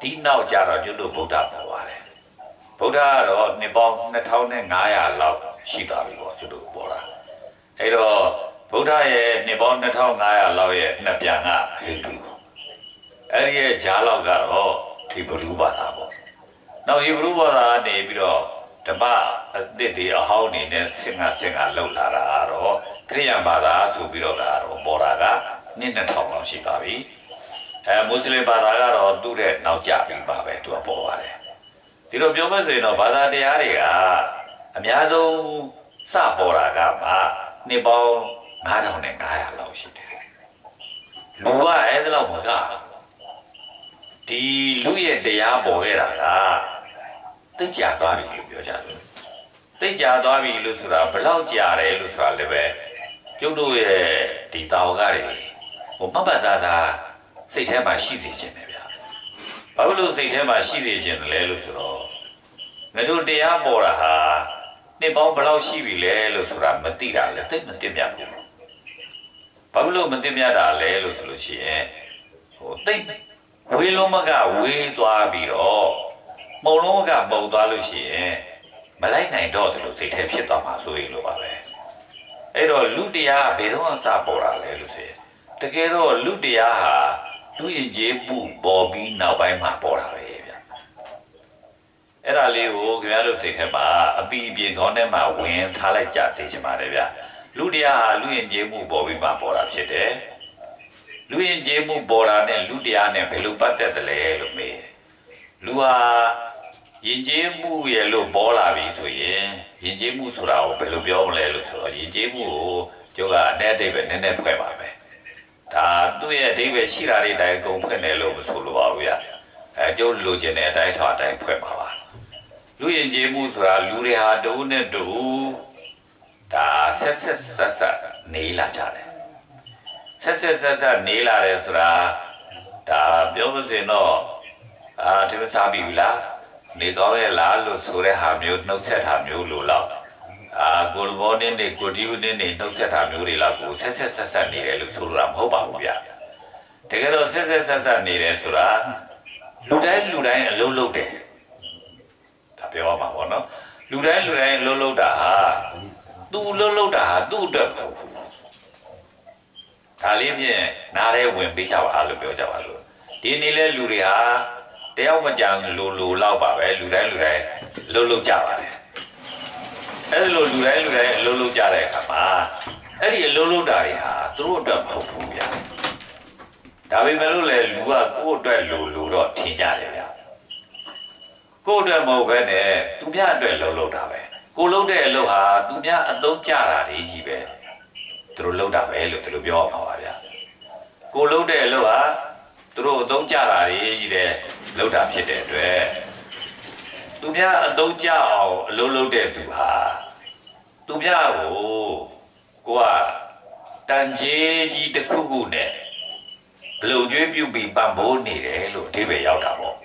ဒီနောက်ကြတော့ကျွတ်တို့ဗုဒ္ဓပေါ်ပါတယ်ဗုဒ္ဓကတော့နှစ်ပေါင်း2500လောက်ရှိသွားပြီပေါ့ကျွတ်တို့ပေါ်တာအဲ့တော့ဗုဒ္ဓရဲ့နှစ်ပေါင်း2500လောက်ရဲ့နှစ်ပြန်ကဟိန္ဒူအဲ့ဒီရဲ့ဂျားလောက်ကတော့ဟိဘရူဘာသာပေါ့နောက်ဟိဘရူဘာသာနေပြီးတော့ဓမ္မအသစ်တွေအဟောင်းနေနဲ့ဆင်ငါဆင်ငါလောက်လာတာကတော့ ခရိယန်ဘာသာဆိုပြီးတော့ကတော့ပေါ်တာကနှစ်2000လောက်ရှိပါပြီအဲမွတ်စလင်ဘာသာကတော့သူ့တဲ့နောက်ကျပြီးပါပဲသူကပေါ်ပါတယ်ဒီလိုပြောမယ်ဆိုရင်တော့ဘာသာတရားတွေကအများဆုံးစပေါ်တာကမှနှစ်ပေါင်း9000နဲ့900လောက်ရှိတယ်လူကအဲ့ဒါလောက်မကဒီလူရဲ့တရားပေါ်ခဲ့တာကတိတ်ကြသွားပြီလို့ပြောကြတယ်တိတ်ကြသွားပြီလို့ဆိုတာဘလောက်ကြာတယ်လို့ဆိုတာလည်းပဲ ကျုပ်တို့ရဲ့ဒီတာဝကတွေဟိုမပတ်သားသားစိတ်ထဲမှာရှိစေခြင်းပဲဗျာဘာလို့လို့စိတ်ထဲမှာရှိစေခြင်းလဲလို့ဆိုတော့ငါတို့တရားပေါ်တာဟာနှစ်ပေါင်းဘယ်လောက်ရှိပြီလဲလို့ဆိုတာမသိတာလည်းတိတ်မသိမြတ်ဘူးဘာလို့မသိမြတ်တာလဲလို့ဆိုလို့ရှိရင်ဟိုတိတ်ဝေးလုံးမကဝေးသွားပြီးတော့မုံလုံးကပုံသွားလို့ရှိရင်မလိုက်နိုင်တော့တယ်လို့စိတ်ထဲဖြစ်သွားမှာဆိုရင်လို့ပါပဲ အဲ့တော့လူတရားဘယ်တော့မှစပေါ်တာလဲလို့ဆိုရင်တကယ်တော့လူတရားဟာလူရင်ကျေးမှုပေါ်ပြီးနောက်ပိုင်းမှာပေါ်တာပဲဗျအဲ့ဒါလေးကိုခင်ဗျားတို့စိတ်ထဲမှာအပီအပြင်ခေါင်းထဲမှာဝင်ထားလိုက်ကြစေချင်ပါတယ်ဗျလူတရားဟာလူရင်ကျေးမှုပေါ်ပြီးမှပေါ်တာဖြစ်တယ်လူရင်ကျေးမှုပေါ်တာနဲ့လူတရားနဲ့ဘယ်လိုပတ်သက်တယ်လဲလို့မေးလူဟာရင်ကျေးမှုရဲ့လို့ပေါ်လာပြီဆိုရင် ရင်ကျေးမှုဆိုတာကိုဘယ်လိုပြောမလဲလို့ဆိုတော့ရင်ကျေးမှုကိုကျုပ်ကအတဲ့အတိတ်ပဲနည်းနည်းဖွဲ့ပါမယ်ဒါသူသူ့ရဲ့အဓိပ္ပာယ်ရှိတာတွေအတိုင်းအကုန်ဖွင့်တယ်လို့မဆိုလိုပါဘူးဗျအဲကျုပ်လိုချင်တဲ့အတိုင်းထွာအတိုင်းဖွင့်ပါပါလူရင်ကျေးမှုဆိုတာလူတွေဟာတူနဲ့တူဒါဆက်ဆက်ဆက်ဆက်နေလာကြတယ်ဆက်ဆက်ဆက်ဆက်နေလာတယ်ဆိုတာဒါပြောမစင်တော့အာဒီမစားပြီလား နေကောင်းရဲ့လားလို့ဆိုတဲ့ဟာမျိုးနှုတ်ဆက်တာမျိုးလို့လောက်အာကိုလဘောနေနေကိုဒီဝနေနေနှုတ်ဆက်တာမျိုးတွေလောက်ကိုဆက်ဆက်ဆက်ဆက်နေတယ်လို့ဆိုလိုတာမဟုတ်ပါဘူးဗျတကယ်တော့ဆက်ဆက်ဆက်ဆက်နေတယ်ဆိုတာလူတိုင်းလူတိုင်းအလုံးလုံးတယ်ဒါပြောရမှာပေါ့နော်လူတိုင်းလူတိုင်းအလုံးလုံးတာဟာသူ့လုံးလုံးတာဟာသူ့အတွက်မဟုတ်ဘူးဒါလေးဖြင့်နားရဲဝင်ပေးကြပါလို့ပြောကြပါလို့ဒီနေ့လဲလူတွေဟာ တယောက်မကြံလူလူလောက်ပါပဲလူတိုင်းလူတိုင်းလှုပ်လှုပ်ကြပါတယ်အဲ့လိုလူတိုင်းလူတိုင်းလှုပ်လှုပ်ကြတဲ့အခါမှာအဲ့ဒီလှုပ်လှုပ်တာတွေဟာသူတို့အတွက်မဟုတ်ဘူးဗျာဒါပေမဲ့လို့လေလူကကိုယ့်အတွက်လူလူတော့ထင်ကြတယ်ဗျာကိုယ့်အတွက်မဟုတ်ပဲနဲ့သူများအတွက်လှုပ်လှုပ်တာပဲကိုလှုပ်တဲ့အလုပ်ဟာသူများအသုံးကျတာတွေကြီးပဲသူတို့လှုပ်တာပဲလို့သူတို့ပြောပါပါဗျာကိုလှုပ်တဲ့အလုပ်ဟာ သူတို့အသုံးကျတာတွေကြီးတဲ့လှုပ်တာဖြစ်တဲ့အတွက်သူများအသုံးကျအောင်အလုပ်လုပ်တဲ့သူဟာသူများကိုကိုကတန်ကြီးကြီးတစ်ခုခုနဲ့အလုံကျွေးပြုပြီးပံ့ပိုးနေတယ်လို့အဓိပ္ပာယ်ရောက်တာပေါ့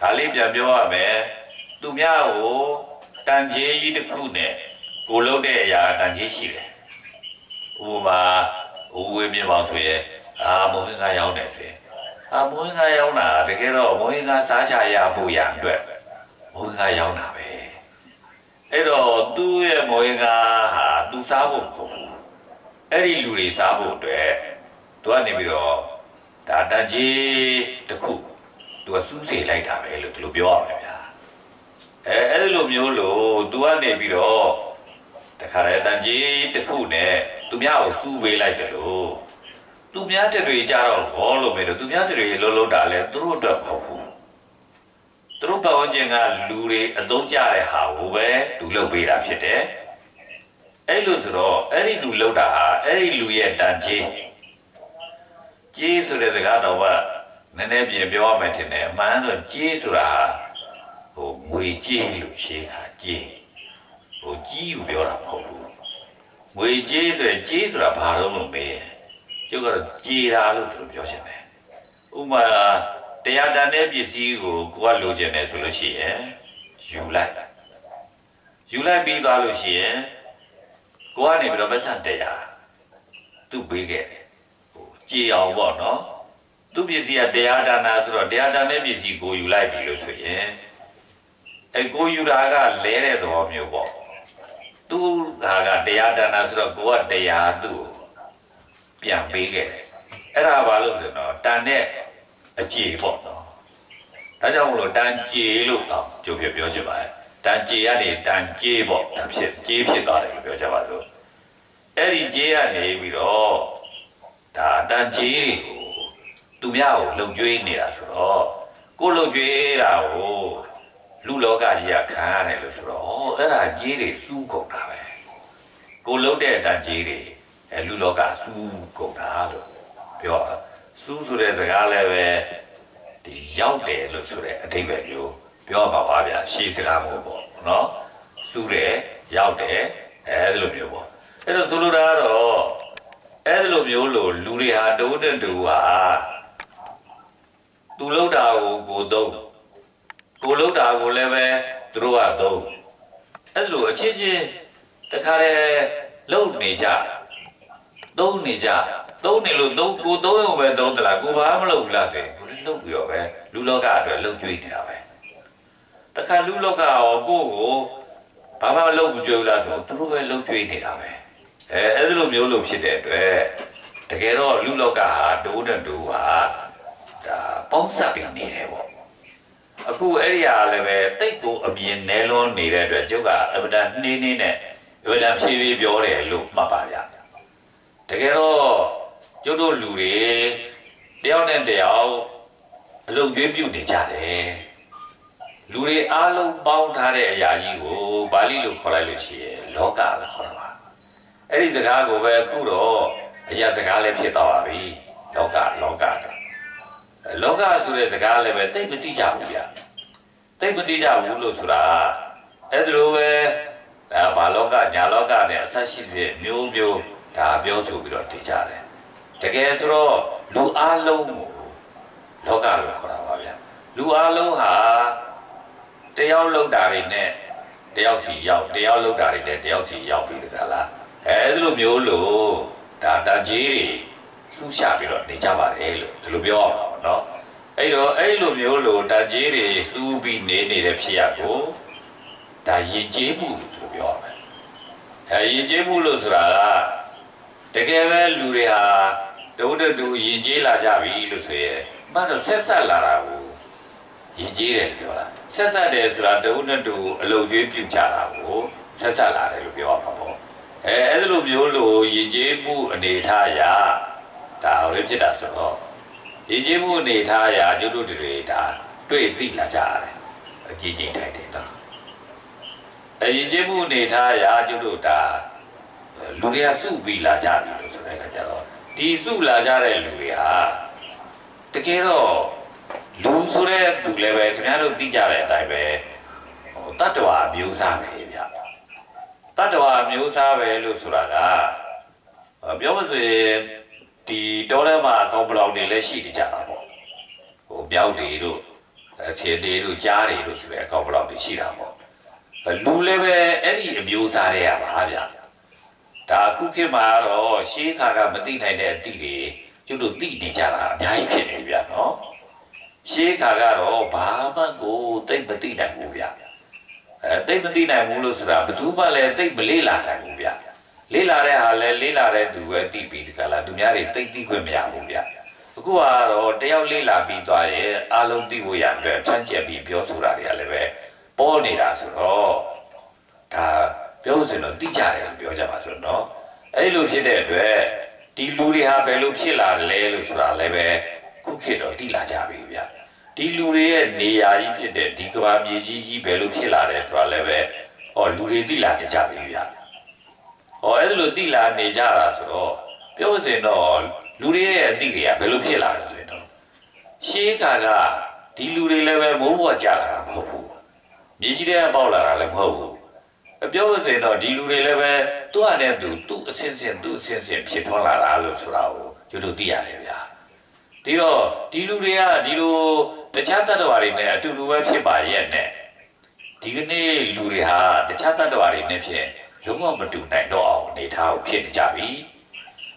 ဒါလေးပြန်ပြောရမယ်သူများကိုတန်ကြီးကြီးတစ်ခုနဲ့ကိုလုပ်တဲ့အရာတန်ကြီးရှိတယ်ဥပမာဦးဝေးမြေပေါင်းဆိုရင် အာမိုးဟင်းကရောက်တယ်ဆိုရင်အာမိုးဟင်းကရောက်တာတကယ်တော့မိုးဟင်းကစားချရဖို့ရန်အတွက်မိုးဟင်းကရောက်တာပဲအဲ့တော့သူ့ရဲ့မိုးဟင်းကဟာသူစားဖို့မဟုတ်ဘူးအဲ့ဒီလူတွေစားဖို့အတွက်သူကနေပြီးတော့ဒါတကြီးတစ်ခုသူကစူးစေလိုက်တာပဲလို့ဒီလိုပြောရမယ်ဗျာအဲအဲ့ဒီလိုမျိုးလို့သူကနေပြီးတော့တခါတည်းတန်ကြီးတစ်ခုနဲ့သူများကိုစူးပေးလိုက်တယ်လို့ သူများတတွေကြတော့ခေါ်လို့မယ်လို့သူများတတွေလှုပ်လှုပ်တာလဲသူတို့အတွက်မဟုတ်ဘူးသူတို့ပတ်ဝန်းကျင်ကလူတွေအသုံးကျတဲ့ဟာကိုပဲသူလှုပ်ပေးတာဖြစ်တယ်အဲ့လိုဆိုတော့အဲ့ဒီလူလှုပ်တာဟာအဲ့ဒီလူရဲ့တန်ကြီးကြီးဆိုတဲ့စကားတော့ကနည်းနည်းပြင်ပြောရမယ်ထင်တယ်အမှန်တော့ကြီးဆိုတာဟိုငွေကြီးလို့ရှင်းတာကြီးဟိုကြီးကိုပြောတာမဟုတ်ဘူးငွေကြီးဆိုရင်ကြီးဆိုတာဘာလို့လို့မေး ကျုပ်ကတော့ကြေတာလို့သူပြောချင်တယ်ဥမာတရားတန်တဲ့ပစ္စည်းကိုကိုကလိုချင်တယ်ဆိုလို့ရှိရင်ယူလိုက်ယူလိုက်ပြီးသွားလို့ရှိရင်ကိုကနေပြီးတော့မဆန်တရားသူ့ပေးခဲ့တယ်ဟိုကြေအောင်ပေါ့နော်သူ့ပစ္စည်းကတရားဒါနာဆိုတော့တရားဒါနဲ့ပစ္စည်းကိုယူလိုက်ပြီလို့ဆိုရင်အဲကိုယူတာကလဲတဲ့သဘောမျိုးပေါ့သူဟာကတရားဒါနာဆိုတော့ကိုကတရားသူ့ ပြန်ပေးခဲ့တယ်အဲ့ဒါဘာလို့ဆိုတော့တန်တဲ့အကြေပေါ့နော်ဒါကြောင့်မလို့တန်ကြေလို့တော့ကြိုးပြပြောချင်ပါတယ်တန်ကြေကနေတန်ကြေပေါ့ဒါဖြစ်ကြေဖြစ်သွားတယ်လို့ပြောကြပါလို့အဲ့ဒီကြေကနေပြီးတော့ဒါတန်ကြေကိုသူများကိုလုံကျွေးနေတာဆိုတော့ကိုလုံကျွေးတာကိုလူလောကကြီးကခံရတယ်လို့ဆိုတော့အဲ့ဒါကြေးတွေစူးကုန်တာပဲကိုလုံတဲ့တန်ကြေးတွေ အဲလူလောကစူးကုန်တာလို့ပြောတာစူးဆိုတဲ့စကားလည်းပဲဒီရောက်တယ်လို့ဆိုတဲ့အဓိပ္ပာယ်မျိုးပြောပါပါဗျာရှေးစကားမျိုးပေါ့နော်စူးတယ်ရောက်တယ်အဲဒီလိုမျိုးပေါ့အဲ့တော့ဆိုလိုတာကတော့အဲ့ဒီလိုမျိုးလို့လူတွေဟာတိုးတဲ့တူဟာသူလောက်တာကိုကိုသုံးကိုလောက်တာကိုလည်းပဲသူတို့ကသုံးအဲ့လိုအချင်းချင်းတခါလေလုံနေကြ သုံးနေကြသုံးနေလို့သုံးကိုသုံးရုံပဲသုံးတလားကိုဘာမလုပ်ဘူးလားဆိုရင်ကိုလည်းလုပ်ပြီးတော့ပဲလူလောကအတွက်လှုပ်ကြွေးနေတာပဲတခါလူလောကရောကိုကိုဘာမှမလုပ်ဘူးကြွေးဘူးလားဆိုတော့သူတို့ပဲလှုပ်ကြွေးနေတာပဲအဲအဲ့ဒီလိုမျိုးလို့ဖြစ်တဲ့အတွက်တကယ်တော့လူလောကဟာဒိုးတဲ့ဒိုးဟာဒါပေါင်းစပ်ပြီးနေတယ်ပေါ့အခုအဲ့ဒီဟာလည်းပဲတိတ်ကိုအမြင်နဲလွန်းနေတဲ့အတွက်ကျုပ်ကအဗဒနှင်းနှင်းနဲ့အဗဒဖြည်းဖြည်းပြောတယ်လို့မှတ်ပါဗျ တကယ်တော့ကျုပ်တို့လူတွေတယောက်နဲ့တယောက်အလုပ်ကျွေးပြုနေကြတယ်လူတွေအားလုံးပေါင်းထားတဲ့အရာကြီးကိုပါဠိလိုခေါ်လိုက်လို့ရှိရင်လောကလို့ခေါ်တာပါအဲ့ဒီစကားကိုပဲအခုတော့အရာစကားလည်းဖြစ်သွားပါပြီလောကလောကလောကဆိုတဲ့စကားလည်းပဲတိတ်မတိကြဘူးဗျတိတ်မတိကြဘူးလို့ဆိုတာအဲ့ဒါလိုပဲဒါဘာလောကညာလောကနဲ့အဆက်ရှိတဲ့မျိုးမျိုး ဒါပြောဆိုပြီးတော့တည်ကြတယ်တကယ်ဆိုတော့လူအလုံးကိုလောကလို့ခေါ်တာပါဗျလူအလုံးဟာတယောက်လောက်တာတွေနဲ့တယောက်စီရောက်တယောက်လောက်တာတွေနဲ့တယောက်စီရောက်ပြီးတကလားအဲဒီလိုမျိုးလို့ဒါတန်ကြီးတွေဆူးရှာပြီးတော့နေကြပါတယ်လို့ဒီလိုပြောအောင်ပါနော်အဲ့တော့အဲ့လိုမျိုးလို့တန်ကြီးတွေဆူးပြီးနေနေတဲ့ဖြစ်ရကိုဒါယဉ်ကျေးမှုလို့ပြောရမယ်အဲယဉ်ကျေးမှုလို့ဆိုတာကတ ကယ်ပဲလူတွေဟာတုံးတူယဉ်ကျေးလာကြပြီလို့ဆိုရဲဘာလို့ဆက်ဆက်လာတာကိုယဉ်ကျေးတယ်ပြောတာဆက်ဆက်တယ်ဆိုတာတုံးတူအလုပ်ကျွေးပြုတ်ကြတာကိုဆက်ဆက်လာတယ်လို့ပြောရမှာပေါ့အဲအဲ့လိုမျိုးလို့ယဉ်ကျေးမှုအနေထားရာဒါလည်းဖြစ်တာဆိုတော့ယဉ်ကျေးမှုအနေထားရာကျွတ်တို့တွေဒါတွေ့သိလာကြရတယ်အကြည့်ကြည့်ထိုက်တယ်နော်အယဉ်ကျေးမှုအနေထားရာကျွတ်တို့ဒါ လူတွေကစုပြီးလာကြပြီလို့ဆိုတဲ့အခါကျတော့ဒီစုလာကြတဲ့လူတွေဟာတကယ်တော့လူဆိုတဲ့သူလည်းပဲခင်ဗျားတို့သိကြတဲ့အတိုင်းပဲဟိုတတ္တဝါမျိုးစားပဲဗျတတ္တဝါမျိုးစားပဲလို့ဆိုတာကပြောမစွေဒီတောထဲမှာအကောင်ပလောင်တွေလည်းရှိနေကြတာပေါ့ဟိုပြောက်တွေတို့အဆင်းတွေတို့ကြားတွေတို့ဆိုတဲ့အကောင်ပလောင်တွေရှိတာပေါ့လူလည်းပဲအဲ့ဒီအမျိုးစားတွေကပါဗျ ဒါအခုခေတ်မှာတော့ရှေးခါကမသိနိုင်တဲ့အသည့်တွေကျုပ်တို့သိနေကြတာအများကြီးဖြစ်နေဗျာနော်ရှေးခါကတော့ဘာမှကိုသိမသိနိုင်ဘူးဗျအဲသိမသိနိုင်ဘူးလို့ဆိုတာဘယ်သူမှလည်းသိမလေးလာနိုင်ဘူးဗျလေးလာတဲ့ဟာလည်းလေးလာတဲ့သူပဲသိပြီးတကလားသူများတွေသိသိခွင့်မရဘူးဗျအခုကတော့တယောက်လေးလာပြီးသွားရဲ့အလုံးသိဖို့ရအတွက်ဖြန့်ကျက်ပြီးပြောဆိုတာတွေကလည်းပဲပေါ်နေတာဆိုတော့ဒါ ပြောစင်တော့သိကြတယ်လို့ပြောကြပါဆိုတော့အဲ့လိုဖြစ်တဲ့အတွက်ဒီလူတွေဟာဘယ်လိုဖြစ်လာလဲလို့ဆိုတာလည်းပဲခုခေတ်တော့သိလာကြပြီဗျဒီလူတွေရဲ့နေရာကြီးဖြစ်တဲ့ဒီကဘာမြေကြီးကြီးဘယ်လိုဖြစ်လာတယ်ဆိုတာလည်းပဲဟောလူတွေသိလာကြပြီဗျဟောအဲ့လိုသိလာနေကြတာဆိုတော့ပြောစင်တော့လူတွေရဲ့အသိတွေကဘယ်လိုဖြစ်လာလဲဆိုတော့ရှေးကာကဒီလူတွေလည်းပဲမိုးဘွားကြလာတာမဟုတ်ဘူးမြေကြီးတွေကပေါက်လာတာလည်းမဟုတ်ဘူး ပြောလို့ဆိုရင်တော့ဒီလူတွေလည်းပဲသူ့အနဲ့သူသူ့အစင်းစင်းသူ့အစင်းစင်းဖြစ်ထွန်းလာတာလို့ဆိုတာကိုကျတို့သိရတယ်ဗျာဒီတော့ဒီလူတွေကဒီလိုတခြားတ attva တွေနဲ့အတူတူပဲဖြစ်ပါရဲ့နဲ့ဒီကနေ့လူတွေဟာတခြားတ attva တွေနဲ့ဖြစ်လုံးဝမတူနိုင်တော့အောင်အနေထားကိုဖြစ်နေကြပြီ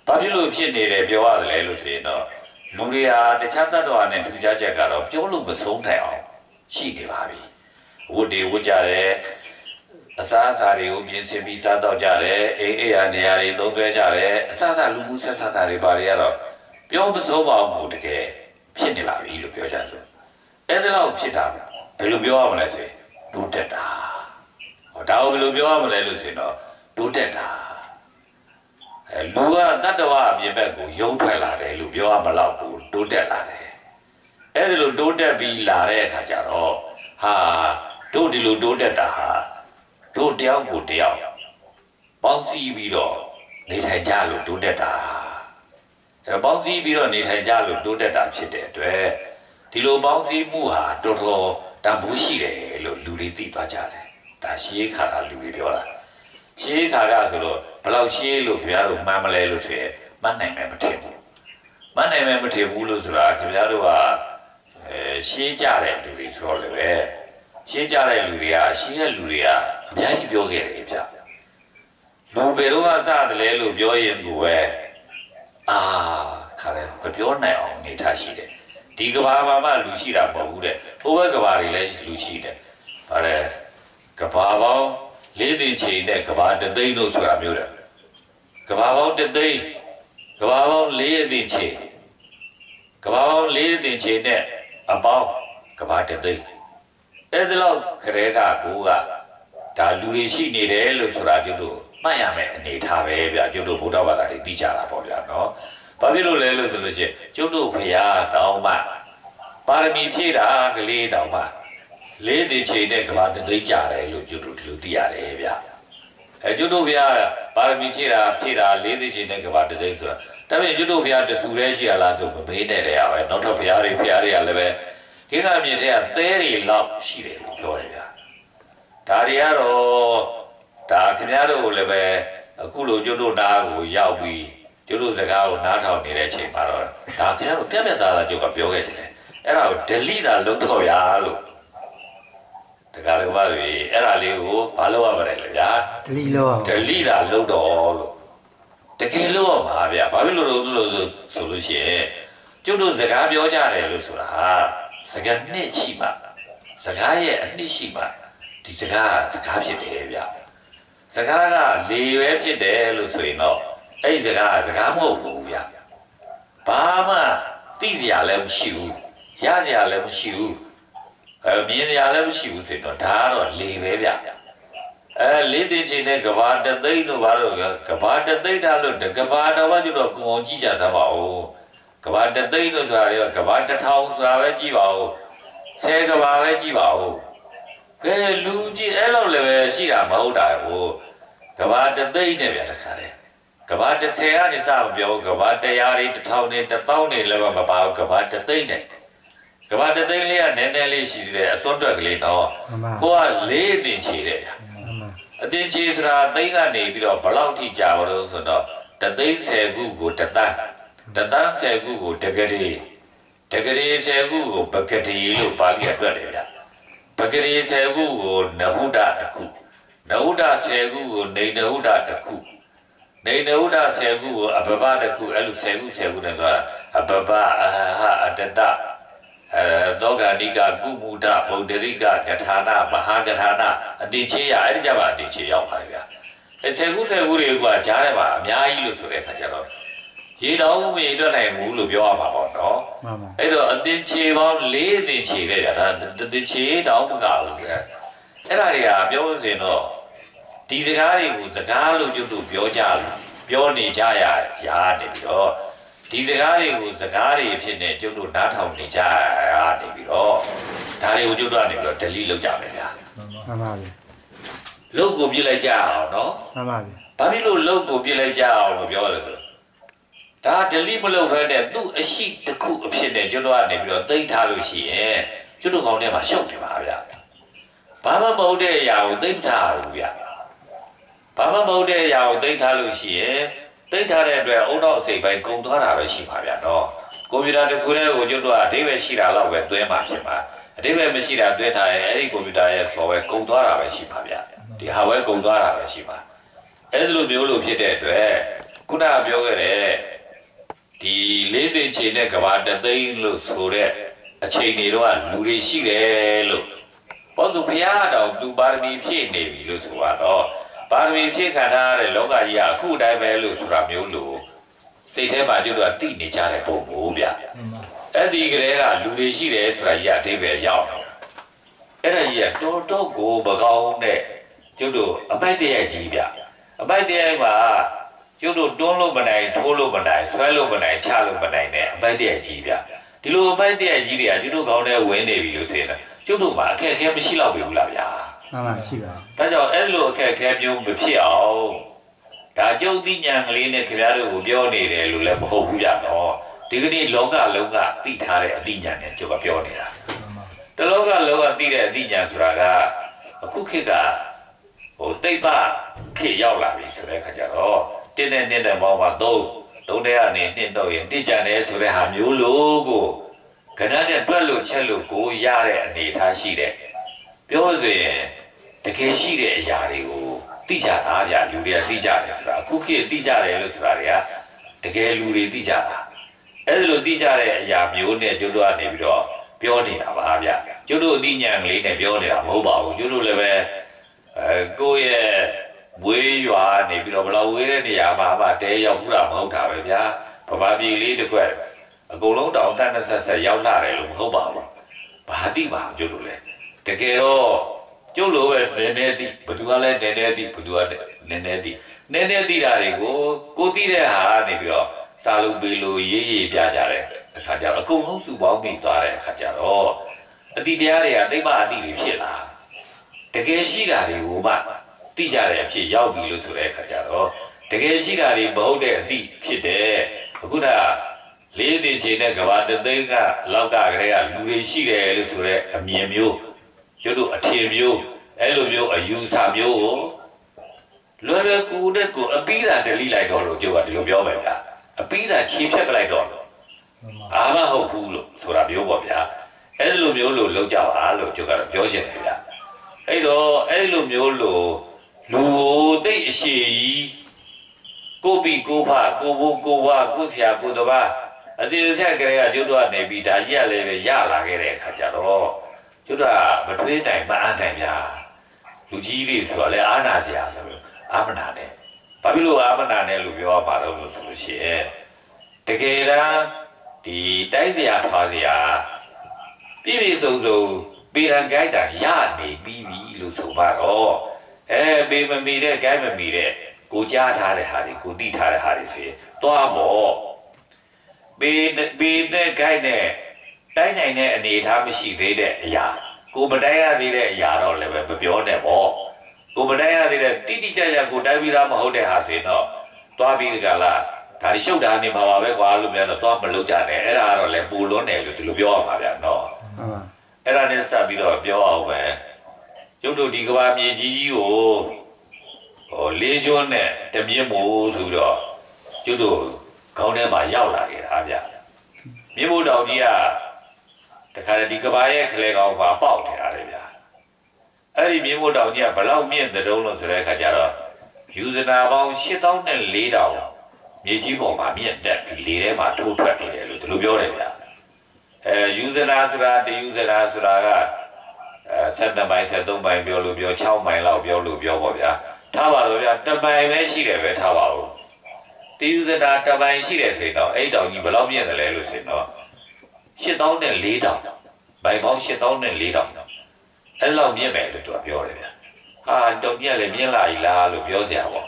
ဘာဖြစ်လို့ဖြစ်နေတယ်ပြောရတယ်လို့ဆိုရင်တော့လူတွေဟာတခြားတ attva နဲ့ထူးခြားချက်ကတော့ပြောလို့မဆုံးနိုင်အောင်ရှိနေပါပြီဝတ်တွေဝတ်ကြတယ် အစားအစာတွေကိုပြင်ဆင်ပြီးစားတော့ကြတယ်အိမ်အိမ်ရနေရာတွေသုံးဆွဲကြတယ်အစားအစာလူမှုဆက်ဆံတာတွေဘာတွေကတော့ပြောမစိုးပါဘူးတကယ်ဖြစ်နေပါပြီလို့ပြောကြဆိုအဲ့ဒါတော့ဖြစ်တာဘယ်လိုပြောရမလဲဆိုရင်ဒုတက်တာဟောဒါကိုဘယ်လိုပြောရမလဲလို့ဆိုရင်တော့ဒုတက်တာအဲလူကတတ္တဝအပြင်ဘက်ကိုယုံထွက်လာတယ်လို့ပြောရမလောက်ကိုဒုတက်လာတယ်အဲ့ဒါလိုဒုတက်ပြီးလာတဲ့အခါကျတော့ဟာတို့ဒီလိုဒုတက်တာဟာ တို့တယောက်ကိုတယောက်ပေါင်းစည်းပြီးတော့နေထိုင်ကြလို့တိုးတက်တာအဲပေါင်းစည်းပြီးတော့နေထိုင်ကြလို့တိုးတက်တာဖြစ်တဲ့အတွက်ဒီလိုပေါင်းစည်းမှုဟာတော်တော်တန်ဖိုးရှိတယ်လို့လူတွေသိသွားကြတယ်ဒါရှေးခါကလူတွေပြောတာရှေးခါကဆိုတော့ဘယ်လောက်ရှေးလို့ခင်ဗျားတို့မှန်းမလဲလို့ဆိုရင်မှန်းနိုင်မယ်မထင်ဘူးမှန်းနိုင်မယ်မထင်ဘူးလို့ဆိုတာခင်ဗျားတို့ကအဲရှေးကြတဲ့လူတွေဆိုတော့လည်းပဲရှင်းကြတဲ့လူတွေကရှင်းတဲ့လူတွေက အများကြီးပြောခဲ့တယ်ဗျလူဘယ်တော့မှစတယ်လဲလို့ပြောရင်ကိုပဲအာခါတယ်မပြောနိုင်အောင်နေထားရှိတယ်ဒီကဘာမှာမှလူရှိတာမဟုတ်ဘူးတဲ့ဟိုဘက်ကဘာတွေလည်းလူရှိတယ်ဗါတယ်ကဘာပေါင်းလေးသိချိန်နဲ့ကဘာတသိန်းလို့ဆိုတာမျိုးတယ်ကဘာပေါင်းတသိန်းကဘာပေါင်းလေးသိချိန်ကဘာပေါင်းလေးသိချိန်နဲ့အပေါင်းကဘာတသိန်းအဲ့ဒါလောက်ခရဲကကိုက ဒါလူတွေရှိနေတယ်လို့ဆိုတာကျုပ်တို့မှတ်ရမယ်အနေထားပဲဗျကျုပ်တို့ဗုဒ္ဓဘာသာတွေသိကြတာပေါ့ဗျာနော်ဘာဖြစ်လို့လဲလို့ဆိုလို့ရှိရင်ကျုပ်တို့ဖရာတောင်းမှပါရမီဖြည့်တာကလေးတောင်းမှလေးတင်ချိန်နဲ့ကဘာတသိကြတယ်လို့ကျုပ်တို့ဒီလိုသိရတယ်ဗျအဲကျုပ်တို့ဗျာပါရမီဖြည့်တာဖြည့်တာလေးတင်ချိန်နဲ့ကဘာတသိဆိုတာဒါပေမဲ့ကျွတ်တို့ဘုရားတဆူလဲရှိရလားဆိုမမေးနဲ့တဲ့ရပဲနောက်ထပ်ဘုရားတွေဘုရားတွေကလည်းပဲဒီကမြင်တဲ့ကသဲတွေလောက်ရှိတယ်လို့ပြောတယ်ဗျာ ဒါတွေကတော့ဒါခင်ဗျားတို့လည်းပဲအခုလိုကျွတ်တို့နားကိုရောက်ပြီးကျွတ်တို့စကားကိုနားထောင်နေတဲ့အချိန်မှာတော့ဒါခင်ဗျားတို့ပြက်ပြက်သားသားကျွတ်ကပြောခဲ့တယ်အဲ့ဒါကို delete တာလုပ်တော့ရလို့တကားလည်းဘာလို့အဲ့ဒါလေးကိုမလုပ်ရပါနဲ့လေဗျာဒလီလောအောင် delete တာလုပ်တော့လို့တကယ်လို့ရမှာဗျာဘာဖြစ်လို့လို့လို့ဆိုလို့ရှိရင်ကျွတ်တို့စကားပြောကြတယ်လို့ဆိုတာဟာစကားနှစ်ရှိမှစကားရဲ့အနှစ်ရှိမှ ဒီစကားကစကားဖြစ်တယ်ဗျာစကားကလေပဲဖြစ်တယ်လို့ဆိုရင်တော့အဲ့ဒီစကားကစကားမဟုတ်ဘူးဗျာဘာမှသိစရာလည်းမရှိဘူးရစရာလည်းမရှိဘူးအဲမြင်စရာလည်းမရှိဘူးဆိုတော့ဒါကတော့လေပဲဗျာအဲလေးသိချင်းနဲ့ကဘာတသိန်းတို့ဘာလို့လဲကဘာတသိန်းတာလို့တကဘာတော့မှကျတော့ကိုအောင်ကြည့်ကြသပါဦးကဘာတသိန်းလို့ဆိုတာလေကဘာတစ်ထောင်ဆိုတာပဲကြည့်ပါဦးဆယ်ကဘာပဲကြည့်ပါဦး ဘယ်လူကြည့်အဲ့လိုလည်းပဲရှိတာမဟုတ်တာကိုကဘာတသိန်းနဲ့ဗျာတခါလေကဘာ30ကနေစမပြောဘူးကဘာ100တွေ1000တွေ1000တွေလည်းမပါဘူးကဘာတသိန်းနဲ့ကဘာတသိန်းလေးကနည်းနည်းလေးရှိသေးတယ်အစွန်းတွက်ကလေးတော့မှန်ပါကိုကလေးအတင်ချေတယ်ဗျာမှန်ပါအတင်ချေဆိုတာသိန်းကနေပြီးတော့ဘယ်လောက်ထိကြာပါလို့ဆိုတော့တသိန်း10ခုကိုတသန်းတသန်း10ခုကိုတကတိတကတိ10ခုကိုပကတိလို့ပါဠိအတွက်တယ်ဗျာ ပကတိ10ခုကိုနဟုဒတစ်ခုနဟုဒ10ခုကိုနေနဟုဒတစ်ခုနေနဟုဒ10ခုကိုအဘဘတစ်ခုအဲ့လို10ခု10ခုနဲ့သွားတာအဘဘအဟအတတအဲသောဂာနိကကုမူဒဗုဒ္ဓရိကကထာနာမဟာကထာနာအတိချေရအဲ့ဒီကြမှာအတိချေရောက်ပါဗျာအဲ10ခု10ခုတွေကကြားထဲမှာအများကြီးလို့ဆိုတဲ့အခါကျတော့ ရေတောင်းမရေတွက်နိုင်ဘူးလို့ပြောရမှာပေါ့နော်မှန်ပါအဲ့တော့အတင်ချေပေါင်း၄အတင်ချေတဲ့ဒါတတင်ချေတောင်းမကဘူးလေအဲ့ဒါတွေကပြောလို့ဆိုရင်တော့ဒီစကားတွေကိုစကားလို့ကျွတ်တို့ပြောကြလို့ပြောနေကြရရာနေပြီးတော့ဒီစကားတွေကိုစကားတွေဖြစ်နေကျွတ်တို့နားထောင်နေကြရနေပြီးတော့ဒါတွေကိုကျွတ်တို့ကနေပြီးတော့ delete လုပ်ကြမယ်ဗျာမှန်ပါဗျာလုတ်ကိုပြစ်လိုက်ကြအောင်နော်မှန်ပါဗျာဘာဖြစ်လို့လုတ်ကိုပြစ်လိုက်ကြအောင်လို့ပြောလဲဆို ဒါ delete မလုပ်ဘဲနဲ့သူ့အရှိတစ်ခုအဖြစ်နဲ့ကျွတ်တို့ကနေပြီးတော့သိမ့်ထားလို့ရှိရင်ကျွတ်တို့ကောင်းထဲမှာရှုပ်တယ်ပါဗျာဘာမှမဟုတ်တဲ့အရာကိုသိမ့်ထားဘူးဗျာဘာမှမဟုတ်တဲ့အရာကိုသိမ့်ထားလို့ရှိရင်သိမ့်ထားတဲ့အတွက်အုံတော့အစိပ်ပိုင်းကုန်သွားတာပဲရှိပါဗျာနော်ကွန်ပျူတာတစ်ခုနဲ့ကိုကျွတ်တို့ကအဓိပ္ပာယ်ရှိတာတော့ပဲသွင်းမှာဖြစ်ပါအဓိပ္ပာယ်မရှိတာသွင်းထားရင်အဲ့ဒီကွန်ပျူတာရဲ့ software ကုန်သွားတာပဲရှိပါဗျာဒီ hardware ကုန်သွားတာပဲရှိပါအဲ့ဒီလိုမျိုးလို့ဖြစ်တဲ့အတွက်ခုနကပြောခဲ့တဲ့ ဒီလေးသိန်းချေနဲ့ကဘာတသိန်းလို့ဆိုတဲ့အချိန်တွေတော့လူတွေရှိတယ်လို့ဘောသူဘုရားတော်သူပါရမီဖြည့်နေပြီလို့ဆိုတော့ပါရမီဖြည့်ခံထားရတဲ့လောကကြီးကအခုတိုင်းပဲလို့ဆိုတာမျိုးလို့စိတ်ထဲမှာကျွတ်တော့တိနေကြတဲ့ပုံကိုဗျအဲ့ဒီကလေးကလူတွေရှိတယ်ဆိုတာကြီးအသေးပဲရောက်နေတာအဲ့ဒါကြီးကတော်တော်ကိုမကောင်းတဲ့ကျွတ်တို့အပိုက်တရဲ့ကြီးဗျအပိုက်တရားမှာ ကျုပ်တို့တွန်းလို့မနိုင်ထိုးလို့မနိုင်ဆွဲလို့မနိုင်ချလို့မနိုင်နဲ့အပိုက်တရားကြီးဗျဒီလိုအပိုက်တရားကြီးတွေကကျုပ်တို့ကောင်းတဲ့ဝင်နေပြီလို့ထင်တယ်ကျုပ်တို့မှာအခက်အခဲမရှိတော့ဘူးလားဗျာမှန်ပါရှိပါဒါကြောင့်အဲ့လိုအခက်အခဲမျိုးမဖြစ်အောင်ဒါကျုပ်သိညာကလေးနဲ့ခင်ဗျားတို့ကိုပြောနေတယ်လို့လည်းမဟုတ်ဘူးဗျာနော်ဒီကနေ့လောကလုံးကသိထားတဲ့အသိဉာဏ်နဲ့ကျုပ်ကပြောနေတာတလောကလုံးကသိတဲ့အသိဉာဏ်ဆိုတာကအခုခေတ်ကဟိုတိတ်ပခေတ်ရောက်လာပြီဆိုတဲ့ခါကျတော့ တင်းတဲ့တင်းတဲ့ဘောင်းမှာသုံးသုံးတဲ့ကနေနှစ်တော့ရင်တိကျန်တယ်ဆိုတဲ့ဟာမျိုးလို့ကိုကဏ္ဍတဲ့တွက်လို့ချက်လို့ကိုရတဲ့အနေအထားရှိတဲ့ပြောဆိုရင်တကယ်ရှိတဲ့အရာတွေကိုသိကြတာဗျလူတွေကသိကြတယ်ဆိုတာအခုခေတ်သိကြတယ်လို့ဆိုတာတွေကတကယ်လူတွေသိကြတာအဲ့ဒါလိုသိကြတဲ့အရာမျိုးနဲ့ကျုပ်တို့ကနေပြီးတော့ပြောနေတာပါဗျကျုပ်တို့အသိဉာဏ်ကလေးနဲ့ပြောနေတာမဟုတ်ပါဘူးကျုပ်တို့လည်းပဲအဲကိုယ့်ရဲ့ ဝေးရွာနေပြီးတော့ဘလောက်ဝေးတဲ့နေရာမှာမှတဲရောက်ဘူးတာမဟုတ်တာပဲဗျာဗမာပြည်လေးတစ်ခွက်အကုန်လုံးတောင်တန်းနဲ့ဆက်ဆက်ရောက်လာတယ်လို့မဟုတ်ပါဘူးဘာတိပါကျုပ်တို့လည်းတကယ်တော့ကျုပ်လိုပဲနည်းနည်းတိဘယ်သူကလည်းနည်းနည်းတိဘယ်သူကနည်းနည်းတိနည်းနည်းတိတာတွေကိုကိုသိတဲ့ဟာကနေပြီးတော့စာလုံးပေးလို့ရေးရေးပြကြတယ်အခါကျတော့အကုန်လုံးစုပေါင်းပြီးသွားတဲ့အခါကျတော့အတိတရားတွေကသိမ့်မအတိတွေဖြစ်လာတကယ်ရှိတာတွေကိုမှ သိကြတဲ့အဖြစ်ရောက်ပြီလို့ဆိုတဲ့အခါကျတော့တကယ်ရှိတာတွေမဟုတ်တဲ့အတိဖြစ်တယ်အခုဒါလေးတင်ချင်တဲ့ကဘာတသိန်းကလောက်ကကလေးကလူတွေရှိတယ်လို့ဆိုရဲအမြင်မျိုးကျတို့အထင်မျိုးအဲ့လိုမျိုးအယူဆမျိုးကိုလွယ်လွယ်ကူတဲ့ကိုအပီးတာဒလိလိုက်တော့လို့ကျုပ်ကဒီလိုပြောမယ်ဗျာအပီးတာခြေဖြတ်ပလိုက်တော့လို့အာမဟုတ်ဘူးလို့ဆိုတာမျိုးပေါ့ဗျာအဲ့လိုမျိုးလို့လောက်ကြပါလို့ကျုပ်ကတော့ပြောချင်တယ်ဗျာအဲ့တော့အဲ့လိုမျိုးလို့ လူကိုတိတ်အရှိကြီးကိုပြီကိုဖကိုဘိုးကိုဝါကိုဆရာကိုတပါအစီအဆက်ကြဲကကျုပ်တို့ကနေပြီးဒါကြီးကလည်းပဲရလာခဲ့တဲ့အခါကျတော့ကျုပ်တို့ကမထွေးတိုင်မအားတိုင်ဗျာလူကြီးတွေဆိုတော့လည်းအာနာစရာဆိုလို့အာမနာနဲ့ဘာဖြစ်လို့အာမနာနဲ့လို့ပြောရမှာတော့လို့ဆိုလို့ရှိရင်တကယ်တမ်းဒီတိုက်စရာထွားစရာပြည့်ပြည့်စုံစုံပေရန်ကြိုက်တာရနေပြီးပြီလို့ဆိုပါတော့ အဲပေမမီတဲ့ကြိုက်မမီတဲ့ကိုကြားထားတဲ့ဟာတွေကိုတိထားတဲ့ဟာတွေဆိုရင်တွားမော့ပေပေတဲ့ကြိုက်နဲ့တိုင်းနိုင်တဲ့အနေအထားမရှိသေးတဲ့အရာကိုမတိုင်းရသေးတဲ့အရာတော့လည်းပဲမပြောနဲ့ပေါ့ကိုမတိုင်းရသေးတဲ့တိတိကျကျကိုတိုင်းပြီးသားမဟုတ်တဲ့ဟာဆိုရင်တော့တွားပြီးကြလားဒါဒီရှုပ်တာနေမှာပါပဲကွာလို့များတော့တွားမလုပ်ကြနဲ့အဲ့ဒါကတော့လည်းပူလွန်းတယ်လို့ဒီလိုပြောရမှာဗျာနော်ဟုတ်ပါအဲ့ဒါနဲ့စပ်ပြီးတော့ပြောအောင်ပဲ ကျုပ်တို့ဒီကဘာမြေကြီးကြီးကိုဟိုလေးကျွန်းနဲ့တမြင့်မို့ဆိုပြီးတော့ကျုပ်တို့ခေါင်းထဲမှာရောက်လာခဲ့တာဗျမြေမို့တောင်ကြီးကတခါတည်းဒီကဘာရဲ့ခလဲကောင်ပါပေါက်နေတာလေဗျအဲ့ဒီမြေမို့တောင်ကြီးကဘလောက်မြင့်တဲ့တုံးလို့ဆိုတဲ့အခါကျတော့ယူဇနာပေါင်း8000နဲ့4000မြေကြီးပေါ်မှာမြင့်တက်ပြီးလေထဲမှာထိုးထွက်နေတယ်လို့ဒီလိုပြောတယ်ဗျအဲယူဇနာဆိုတာတယူဇနာဆိုတာက အဲ7ပိုင်း73ပိုင်းပြောလို့ပြော6ပိုင်းလောက်ပြောလို့ပြောပေါ့ဗျာထားပါတော့ဗျာတပိုင်းပဲရှိတယ်ပဲထားပါဦးတယူဇနာတပိုင်းရှိတယ်ဆိုရင်တော့အဲ့တောင်ကြီးဘယ်လောက်မြင့်တယ်လဲလို့ဆိုရင်တော့8000နဲ့4000ဘိုင်ပေါင်း8000နဲ့4000အဲ့လောက်မြင့်မယ်လို့သူကပြောတယ်ဗျာဟာတောင်ကြီးကလည်းမြင့်လာ ਈ လားလို့ပြောစရာပေါ့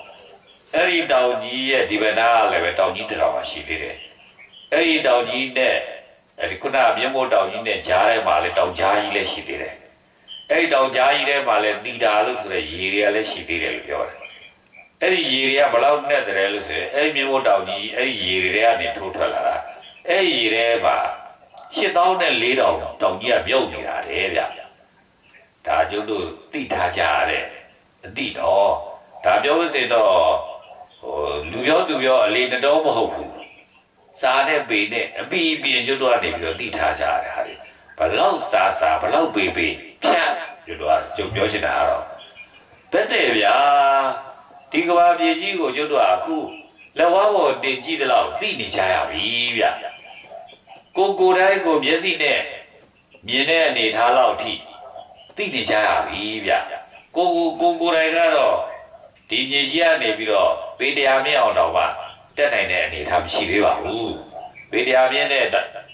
အဲ့ဒီတောင်ကြီးရဲ့ဒီဘက်နားကလည်းပဲတောင်ကြီးတစ်ထောင်မှရှိသေးတယ်အဲ့ဒီတောင်ကြီးနဲ့အဲ့ဒီခုနကမြင့်မို့တောင်ကြီးနဲ့ကြားထဲမှာလည်းတောင်ကြားကြီးလည်းရှိသေးတယ် အဲ့ဒီတောင်ကြားကြီးထဲမှာလည်းတီတာလို့ဆိုတဲ့ရေတွေကလည်းရှိသေးတယ်လို့ပြောတယ်အဲ့ဒီရေတွေကဘယ်လောက်နဲ့တည်းလို့ဆိုရင်အဲ့ဒီမြင့်မို့တောင်ကြီးအဲ့ဒီရေတွေကနေထိုးထွက်လာတာအဲ့ဒီရေထဲမှာ8000နဲ့4000တောင်ကြီးကမြုပ်နေတာတဲ့ဗျဒါကျုပ်တို့သိထားကြရတဲ့အတိတော့ဒါပြောလို့ဆိုတော့ဟိုလူပြောသူပြောအလေးတတော်မဟုတ်ဘူးစားတဲ့ပေနဲ့အပီအပြင်ကျွတ်တော့နေပြီးတော့တိထားကြရတယ်ဟာဒီဘလောက်စားစားဘလောက်ပေပေ ဖြတ်ကျွတ်တော့ကျုပ်ပြောချင်တာကတော့တက်တယ်ဗျာဒီကဘာပြေကြီးကိုကျွတ်တော့အခုလက်ဝါးပေါ်တင်ကြည့်တယ်လို့သိနေကြရပြီဗျကိုကိုယ်တိုင်းကိုမျက်စိနဲ့မြင်တဲ့အနေထားလောက်ထိသိနေကြရပြီဗျကိုကိုကိုကိုယ်တိုင်းကတော့ဒီမြေကြီးကနေပြီးတော့ပေတရားမြင့်အောင်တော့မှတက်နိုင်တဲ့အနေအထားမရှိသေးပါဘူးပေတရားမြင့်တဲ့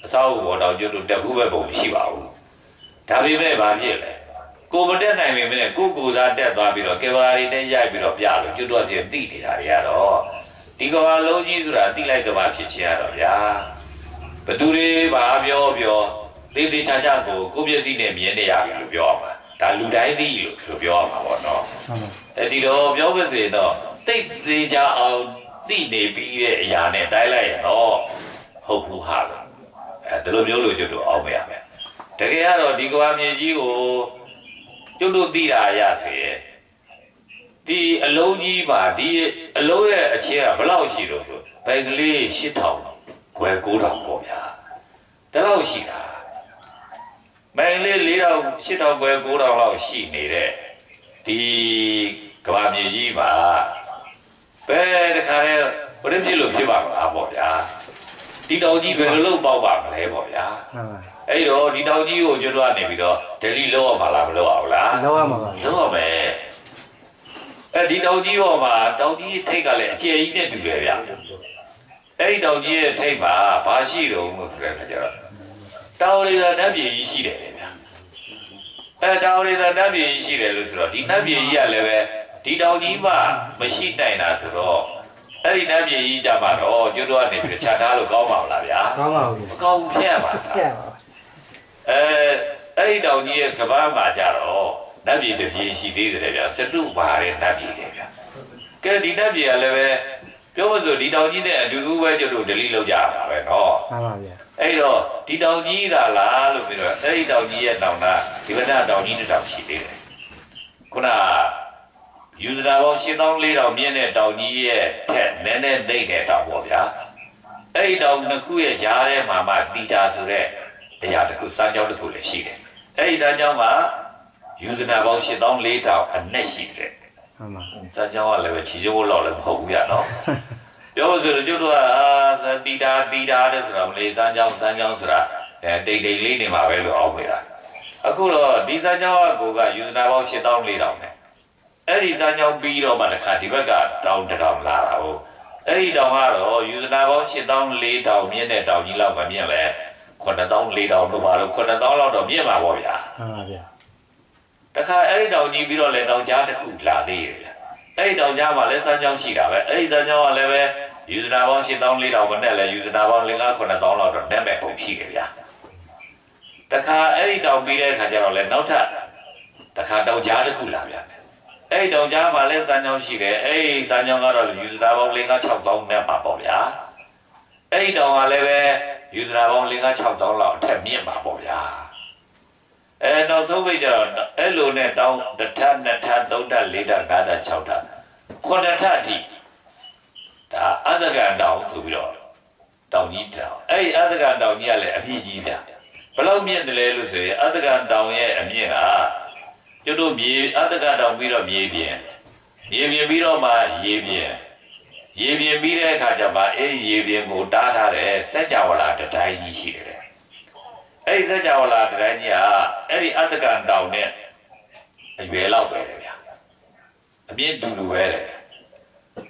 အစောအဘောတော်ကျွတ်တို့တက်ဖို့ပဲပုံမရှိပါဘူး ဒါပေမဲ့ဘာဖြစ်လဲကိုမတက်နိုင်ပေမဲ့ကိုကိုစားတက်သွားပြီးတော့ကေဗလာရီနဲ့ရိုက်ပြီးတော့ပြလို့ကျွတ်တော့စီတိနေတာတွေကတော့ဒီကဘာလုံးကြီးဆိုတာတိလိုက်ကဘာဖြစ်ချင်းရတော့ဗျာဘသူတွေဘာပြောပြောသေသေးချာချာကိုကိုမျက်စိနဲ့မြင်နေရပြီလို့ပြောရမှာဒါလူတိုင်းသိလို့ဆိုပြောရမှာပေါ့နော်ဟုတ်ပါအဲဒီတော့ပြောပါစေတော့တိတ်သေးချာအောင်သိနေပြီးတဲ့အရာနဲ့တိုင်းလိုက်ရင်တော့ဟုတ်ဘူးဟာလို့အဲဒီလိုမျိုးလို့ကျွတ်တို့အောင်မရမယ် တကယ်ကတော့ဒီကဘာမြေကြီးကိုကျွတ်တို့သိတာရစေဒီအလုံးကြီးပါဒီအလုံးရဲ့အချင်းကဘယ်လောက်ရှိတော့ဆိုဘယ်ကလေး8000ခွဲ9000ပေါ့ဗျာဒါလောက်ရှိတာဘယ်ကလေး4000 8000ခွဲ9000လောက်ရှိနေတဲ့ဒီကဘာမြေကြီးပါဘယ်တခါလဲဘယ်ဖြစ်လို့ဖြစ်ပါမလားပေါ့ဗျာဒီတောင်ကြီးဘယ်လိုလုပ်ပေါက်ပါမလဲပေါ့ဗျာဟုတ်ပါ အဲ့တော့ဒီတောင်ကြီးကိုကျွတ်တော့နေပြီးတော့ဒလီလောက်ရမှာလားမလောက်အောင်လားလောက်ရမှာပါလောက်ရမယ်အဲ့ဒီတောင်ကြီးပေါ်မှာတောင်ကြီးထိတ်ကလည်းအကျယ်ကြီးနဲ့တူတယ်ဗျအဲ့ဒီတောင်ကြီးရဲ့ထိတ်မှာဘာရှိတော့လို့ဆိုတဲ့ခါကျတော့တောင်လေးသာနတ်ပြည်ကြီးရှိတယ်လေဗျအဲ့တောင်လေးသာနတ်ပြည်ကြီးရှိတယ်လို့ဆိုတော့ဒီနတ်ပြည်ကြီးကလည်းပဲဒီတောင်ကြီးမှမရှိနိုင်တာဆိုတော့အဲ့ဒီနတ်ပြည်ကြီးကြမှာတော့ကျွတ်တော့နေပြီးခြားထားလို့ကောင်းပါမလားဗျာကောင်းပါဘူးမကောင်းဘူးဖျက်ရပါစားပြတ်ပါ အဲအဲ့ဒီတောင်ကြီးရဲ့ကဘာမှာကြတော့နတ်ပြည်တစ်ပြည်ရှိသေးတယ်ဗျာစတုပါတဲ့နတ်ပြည်တယ်ဗျာကဲဒီနတ်ပြည်ကလည်းပဲပြပြောလို့ဆိုဒီတောင်ကြီးနဲ့အတူတူပဲကျတို့ဒလိလောက်ကြရမှာပဲနော်မှန်ပါဗျာအဲ့တော့ဒီတောင်ကြီးသာလားလို့ပြောတော့အဲ့ဒီတောင်ကြီးရဲ့တောင်ကဒီဘက်ကတောင်ကြီးတစ်တောင်ရှိသေးတယ်ခုနယူဇနာပေါင်း8400မြင့်တဲ့တောင်ကြီးရဲ့ထက်နည်းနည်းသိမ့်တဲ့တောင်ပေါ့ဗျာအဲ့ဒီတောင်တစ်ခုရဲ့ကြားထဲမှာမှတီတာဆိုတဲ့ အရာတစ်ခုစမ်းကြောင်းတစ်ခုလည်းရှိတယ်အဲ့ဒီစမ်းကြောင်းမှာယူဇနာပေါင်း8400အနက်ရှိတယ်မှန်ပါစမ်းကြောင်းကလည်းပဲခြေကျိုးလောက်လည်းမဟုတ်ဘူးရနော်ပြောလို့ဆိုတော့ကျုပ်တို့ကအာတီတာတီတာတဲ့ဆိုတာမလေးစမ်းကြောင်းစမ်းကြောင်းဆိုတာအဲတိတ်တိတ်လေးနေမှာပဲလို့အောက်မေးတာအခုတော့ဒီစမ်းကြောင်းကကိုကယူဇနာပေါင်း8400နဲ့အဲ့ဒီစမ်းကြောင်းပြီးတော့မှတခါဒီဘက်ကတောင်းတောင်းလာတာဟုတ်အဲ့ဒီတောင်ကတော့ယူဇနာပေါင်း8400မြင့်တဲ့တောင်ကြီးလောက်မမြင့်လဲ 9400လို့ပါတော့9000လောက်တော့မြင့်မှာပေါ့ဗျာမှန်ပါဗျာတခါအဲ့ဒီတောင်ကြီးပြီးတော့လေတောင်ကြားတစ်ခုလာသေးတယ်ဗျအဲ့ဒီတောင်ကြားမှာလည်းစမ်းကြောင်းရှိတာပဲအဲ့ဒီစမ်းကြောင်းကလည်းပဲယူဇနာပေါင်း8400မနဲ့လည်းယူဇနာပေါင်း5 9000လောက်တော့နက်မဲ့ပုံရှိတယ်ဗျတခါအဲ့ဒီတောင်ပြီးတဲ့အခါကျတော့လေနောက်ထပ်တခါတောင်ကြားတစ်ခုလာဗျအဲ့ဒီတောင်ကြားမှာလည်းစမ်းကြောင်းရှိတယ်အဲ့ဒီစမ်းကြောင်းကတော့ယူဇနာပေါင်း5 6000နဲ့ပါပေါ့ဗျာအဲ့ဒီတောင်ကလည်းပဲ ယူဇနာပေါင်း5 6000လောက်အထက်မြင့်ပါပေါ့ဗျာအဲနောက်ဆုံးပိတ်ကြတော့အဲ့လိုနဲ့တောင်းတစ်ထပ်နှစ်ထပ်သုံးထပ်လေးထပ်ငါးထပ်၆ထပ်ခုနှစ်ထပ်အထိဒါအသကံတောင်းဆိုပြီးတော့တောင်းကြီးတောင်းအဲ့ဒီအသကံတောင်းကြီးကလည်းအပြည့်ကြီးဗျဘယ်လောက်မြင့်တယ်လဲလို့ဆိုရင်အသကံတောင်းရဲ့အမြင့်ကကျွတ်တို့မြေအသကံတောင်းပြီးတော့မြေပြင်မြေပြင်ပြီးတော့မှရေပြင် ရေပြင်ပြီးတဲ့အခါကျမှအဲ့ဒီရေပြင်ကိုတားထားတဲ့စัจ java လာတစ်တိုင်းကြီးရှိတယ်အဲ့ဒီစัจ java လာတိုင်းကြီးကအဲ့ဒီအတ္တကံတောင်နဲ့အရွယ်လောက်ပဲလေဗျာအမြင့်တူတူပဲလေ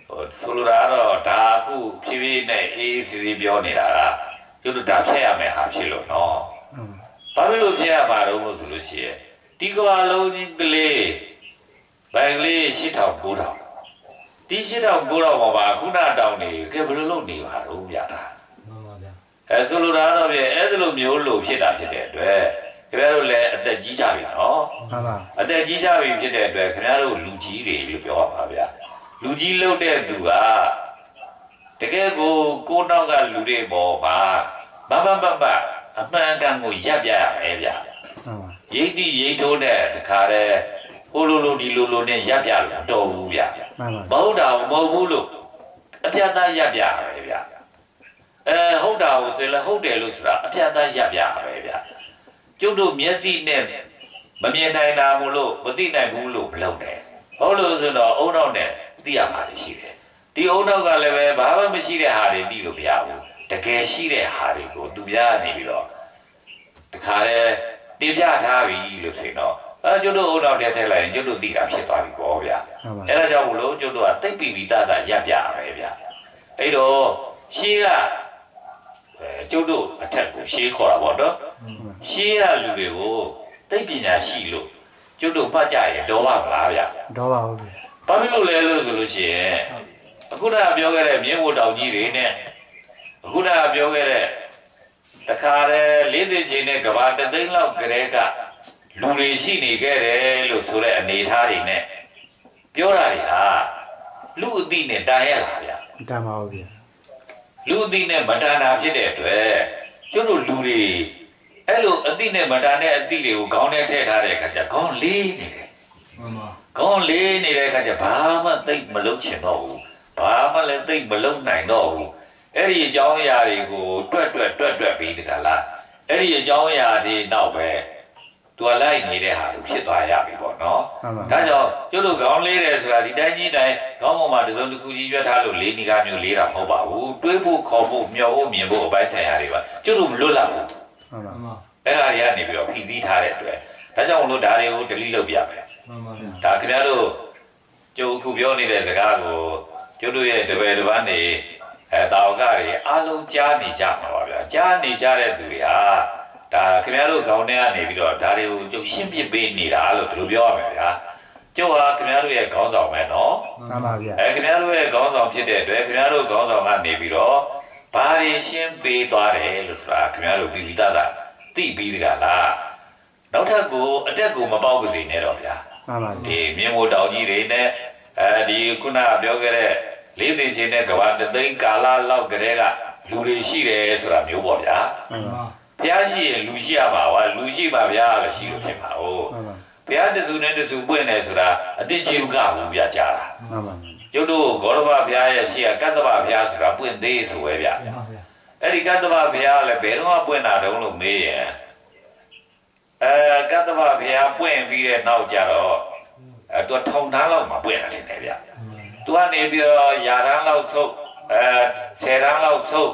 ဟိုဆိုလိုတာကတော့ဒါအခုဖြည်းဖြည်းနဲ့အေးအေးစီစီပြောနေတာကကျွတ်တို့ဒါဖျက်ရမယ်ဟာဖြစ်လို့နော်မှန်ပါဘာဖြစ်လို့ဖျက်ရမှာတော့လို့ဆိုလို့ရှိရင်ဒီကဘာလုံးကြီးကလေးဘိုင်ကလေး8000 9000 ဒီ8000 9000ပေါ်မှာခုနတောင်နေကဲဘယ်လိုလုပ်နေပါတော့ဗျာဒါမှန်ပါဗျာအဲဆိုလိုတာတော့ပြအဲ့ဒီလိုမျိုးလို့ဖြစ်တာဖြစ်တဲ့အတွက်ခင်ဗျားတို့လည်းအသက်ကြီးကြပြီနော်မှန်ပါအသက်ကြီးကြပြီဖြစ်တဲ့အတွက်ခင်ဗျားတို့လူကြီးတွေလို့ပြောရပါဗျာလူကြီးလုပ်တဲ့သူကတကယ်ကိုကိုနောက်ကလူတွေပေါ်မှာမမမမအမှန်ကန်ကိုရပ်ပြရမယ်ဗျာမှန်ပါရိတ်တိရိတ်ထိုးတဲ့တခါတည်း ဟိုလိုလိုဒီလိုလိုနဲ့ရပ်ပြလို့မတော်ဘူးဗျာမှန်ပါမဟုတ်တာကိုမဟုတ်ဘူးလို့အပြတ်သားရပ်ပြရမယ်ဗျအဲဟုတ်တာကိုဆိုရင်လည်းဟုတ်တယ်လို့ဆိုတာအပြတ်သားရပ်ပြရမယ်ဗျကျုပ်တို့မျက်စိနဲ့မမြင်နိုင်တာမလို့မသိနိုင်ဘူးလို့မလုပ်နဲ့ဟုတ်လို့ဆိုတော့အုံနောက်နဲ့သိရမှာရှိတယ်ဒီအုံနောက်ကလည်းပဲဘာမှမရှိတဲ့ဟာတွေသိလို့မရဘူးတကယ်ရှိတဲ့ဟာတွေကိုသူများကနေပြီးတော့တခါတည်းတင်ပြထားပြီလို့ဆိုရင်တော့ အဲကျုပ်တို့အုံနောက်ထဲထည့်လိုက်ရင်ကျုပ်တို့သိတာဖြစ်သွားပြီပေါ့ဗျာမှန်ပါအဲ့ဒါကြောင့်မလို့ကျုပ်တို့ကတိတ်ပီပီတတရပ်ပြရမယ်ဗျအဲ့တော့ရှေးကအဲကျုပ်တို့အထက်ကိုရှေးခေါ်တာပေါ့နော်ရှေးကလူတွေကိုတိတ်ပညာရှိလို့ကျုပ်တို့မှတ်ကြရင်တော့ပါမလားဗျတော့ပါဘူးဗျာဘာဖြစ်လို့လဲလို့ဆိုလို့ရှိရင်အခုနကပြောခဲ့တဲ့မြင်းမို့တောင်ကြီးတွေနဲ့အခုနကပြောခဲ့တဲ့တခါတည်း40ချိန်နဲ့ကဘာတသိန်းလောက်ကလေးက လူတွေရှိနေခဲ့တယ်လို့ဆိုတဲ့အနေအထားတွေနဲ့ပြောတာတွေဟာလူအသိနဲ့တားရလာဗျမတန်ပါဘူးဗျာလူအသိနဲ့မတန်တာဖြစ်တဲ့အတွက်ကျွတ်တို့လူတွေအဲ့လိုအသိနဲ့မတန်တဲ့အသိတွေကိုခေါင်းထဲထည့်ထားတဲ့အခါကျခေါင်းလေးနေတယ်မှန်ပါခေါင်းလေးနေတဲ့အခါကျဘာမှသိပ်မလုပ်ချင်တော့ဘူးဘာမှလည်းသိပ်မလုပ်နိုင်တော့ဘူးအဲ့ဒီအကြောင်းအရာတွေကိုတွက်တွက်တွက်တွက်ပြီးတကလားအဲ့ဒီအကြောင်းအရာတွေနောက်ပဲ သူကလိုက်နေတဲ့ဟာလို့ဖြစ်သွားရပြီပေါ့နော်မှန်ပါဒါကြောင့်ကျုပ်တို့ခေါင်းလေးတယ်ဆိုတာဒီတိုင်းကြီးတိုင်းခေါင်းပေါ်မှာတစ်စုံတစ်ခုကြီးရွက်ထားလို့လေးနီကားမျိုးလေးတာမဟုတ်ပါဘူးတွေးဖို့ခေါ်ဖို့မျှော်ဖို့မြင်ဖို့အပိုင်းဆိုင်ရာတွေပါကျုပ်တို့မလွတ်လပ်ဘူးမှန်ပါမှန်အဲ့ဒါတွေကနေပြီးတော့ဖြီးစည်းထားတဲ့အတွက်ဒါကြောင့်မလို့ဒါတွေကို delete လုပ်ပြမယ်ပါဗျာဒါခင်ဗျားတို့ကျုပ်အခုပြောနေတဲ့စကားကိုကျုပ်တို့ရဲ့တပည့်တစ်ပန်းနေအဲတာဝကတွေအားလုံးကြားနေကြမှာပါဗျာကြားနေကြတဲ့သူတွေဟာ ဒါခင်ဗျားတို့ခေါင်းထဲကနေပြီးတော့ဒါတွေကိုကျုပ်ရှင်းပြပေးနေတာလို့ဒီလိုပြောရမယ်ဗျာကျုပ်ဟာခင်ဗျားတို့ရဲ့ခေါင်းဆောင်ပဲနော်မှန်ပါဗျာအဲခင်ဗျားတို့ရဲ့ခေါင်းဆောင်ဖြစ်တဲ့အတွက်ခင်ဗျားတို့ခေါင်းဆောင်ကနေပြီးတော့ဘာတွေရှင်းပေးသွားတယ်လို့ဆိုတာခင်ဗျားတို့ပြီးပြီးသားသားသိပြီးတကလားနောက်ထပ်ကိုအတက်ကိုမပေါက်ပါစေနဲ့တော့ဗျာမှန်ပါဒီမြင်းမိုးတောင်ကြီးတွေနဲ့အဲဒီခုနကပြောခဲ့တဲ့လေးသိချင်းနဲ့ကဘာတသိန်းကာလလောက်ကလေးကလူတွေရှိတယ်ဆိုတာမျိုးပေါ့ဗျာမှန်ပါ ဘုရားရှိရင်လူရှိရမှာဝါလူရှိမှဘုရားလည်းရှိလို့ဖြစ်ပါဦးမှန်ပါဘုရားတစုနဲ့တစုပွင့်တယ်ဆိုတာအတိတ်ချေကဘူးဗျာကြားတာမှန်ပါကျုပ်တို့ဂေါရဘဘုရားရဲ့ရှိရကတ္တဗဘုရားဆိုတာပွင့်သေးဆိုပဲဗျာမှန်ပါဗျာအဲ့ဒီကတ္တဗဘုရားလည်းဘယ်တော့ပွင့်တာတုံးလို့မေးရင်အဲကတ္တဗဘုရားပွင့်ပြီးတဲ့နောက်ကျတော့အဲသူထောင်သားလောက်မှပွင့်တာဖြစ်တယ်ဗျသူကနေပြီးတော့ယာရန်လောက်ဆုပ်အဲဆယ်ရန်လောက်ဆုပ်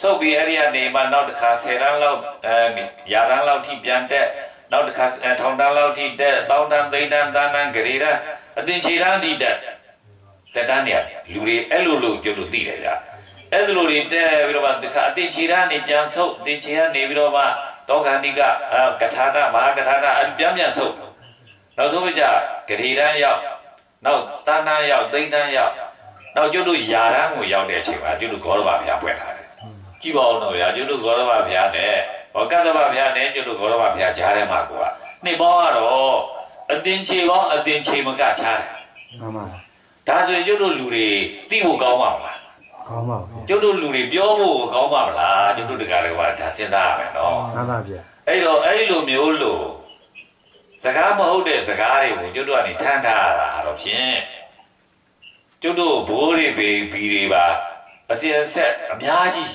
ဆုတ်ပြီးအဲ့ဒီကနေမှနောက်တစ်ခါ10တန်းလောက်အဲရာတန်းလောက်ထိပြန်တက်နောက်တစ်ခါထောင်တန်းလောက်ထိတက်တောင်းတန်းသိန်းတန်းတန်းတန်းဂရေတန်းအတင်ချီတန်းထိတက်တက်တန်းနေရလူတွေအဲ့လိုလို့ကျုပ်တို့သိတယ်ဗျအဲ့ဒီလိုတွေတက်ပြီးတော့မှတစ်ခါအတင်ချီတန်းနေပြန်ဆုတ်အတင်ချီကနေပြီးတော့မှတောခန္တိကကထာကမဟာကထာကပြန်ပြန်ဆုတ်နောက်ဆုံးကြဂရေတန်းရောက်နောက်တန်းတန်းရောက်သိန်းတန်းရောက်နောက်ကျုပ်တို့ယာတန်းကိုရောက်တဲ့အချိန်မှာကျုပ်တို့ဂေါရဘာဖျားပွဲထား ကြည့်ပါဦးတော့ဗျာကျွတ်တို့ဂေါရမဘုရားနဲ့ဘောကတ္တဗဘုရားနဲ့ကျွတ်တို့ဂေါရမဘုရားကြားထဲမှာကွာနှစ်ပေါင်းကတော့အတင်ချေပေါင်းအတင်ချေမကချားတယ်မှန်ပါဒါဆိုရင်ကျွတ်တို့လူတွေသိဖို့ကောင်းပါမလားကောင်းပါဗျာကျွတ်တို့လူတွေပြောဖို့ကောင်းပါမလားကျွတ်တို့တကားတွေကဒါစဉ်းစားရမယ်နော်မှန်ပါဗျာအဲ့တော့အဲ့လိုမျိုးလို့စကားမဟုတ်တဲ့စကားတွေကိုကျွတ်တို့ကနေထမ်းထားရတာဟာတော့ဖြင့်ကျွတ်တို့ဘိုးတွေဘေဘီတွေပါအစင်အဆက်အများကြီး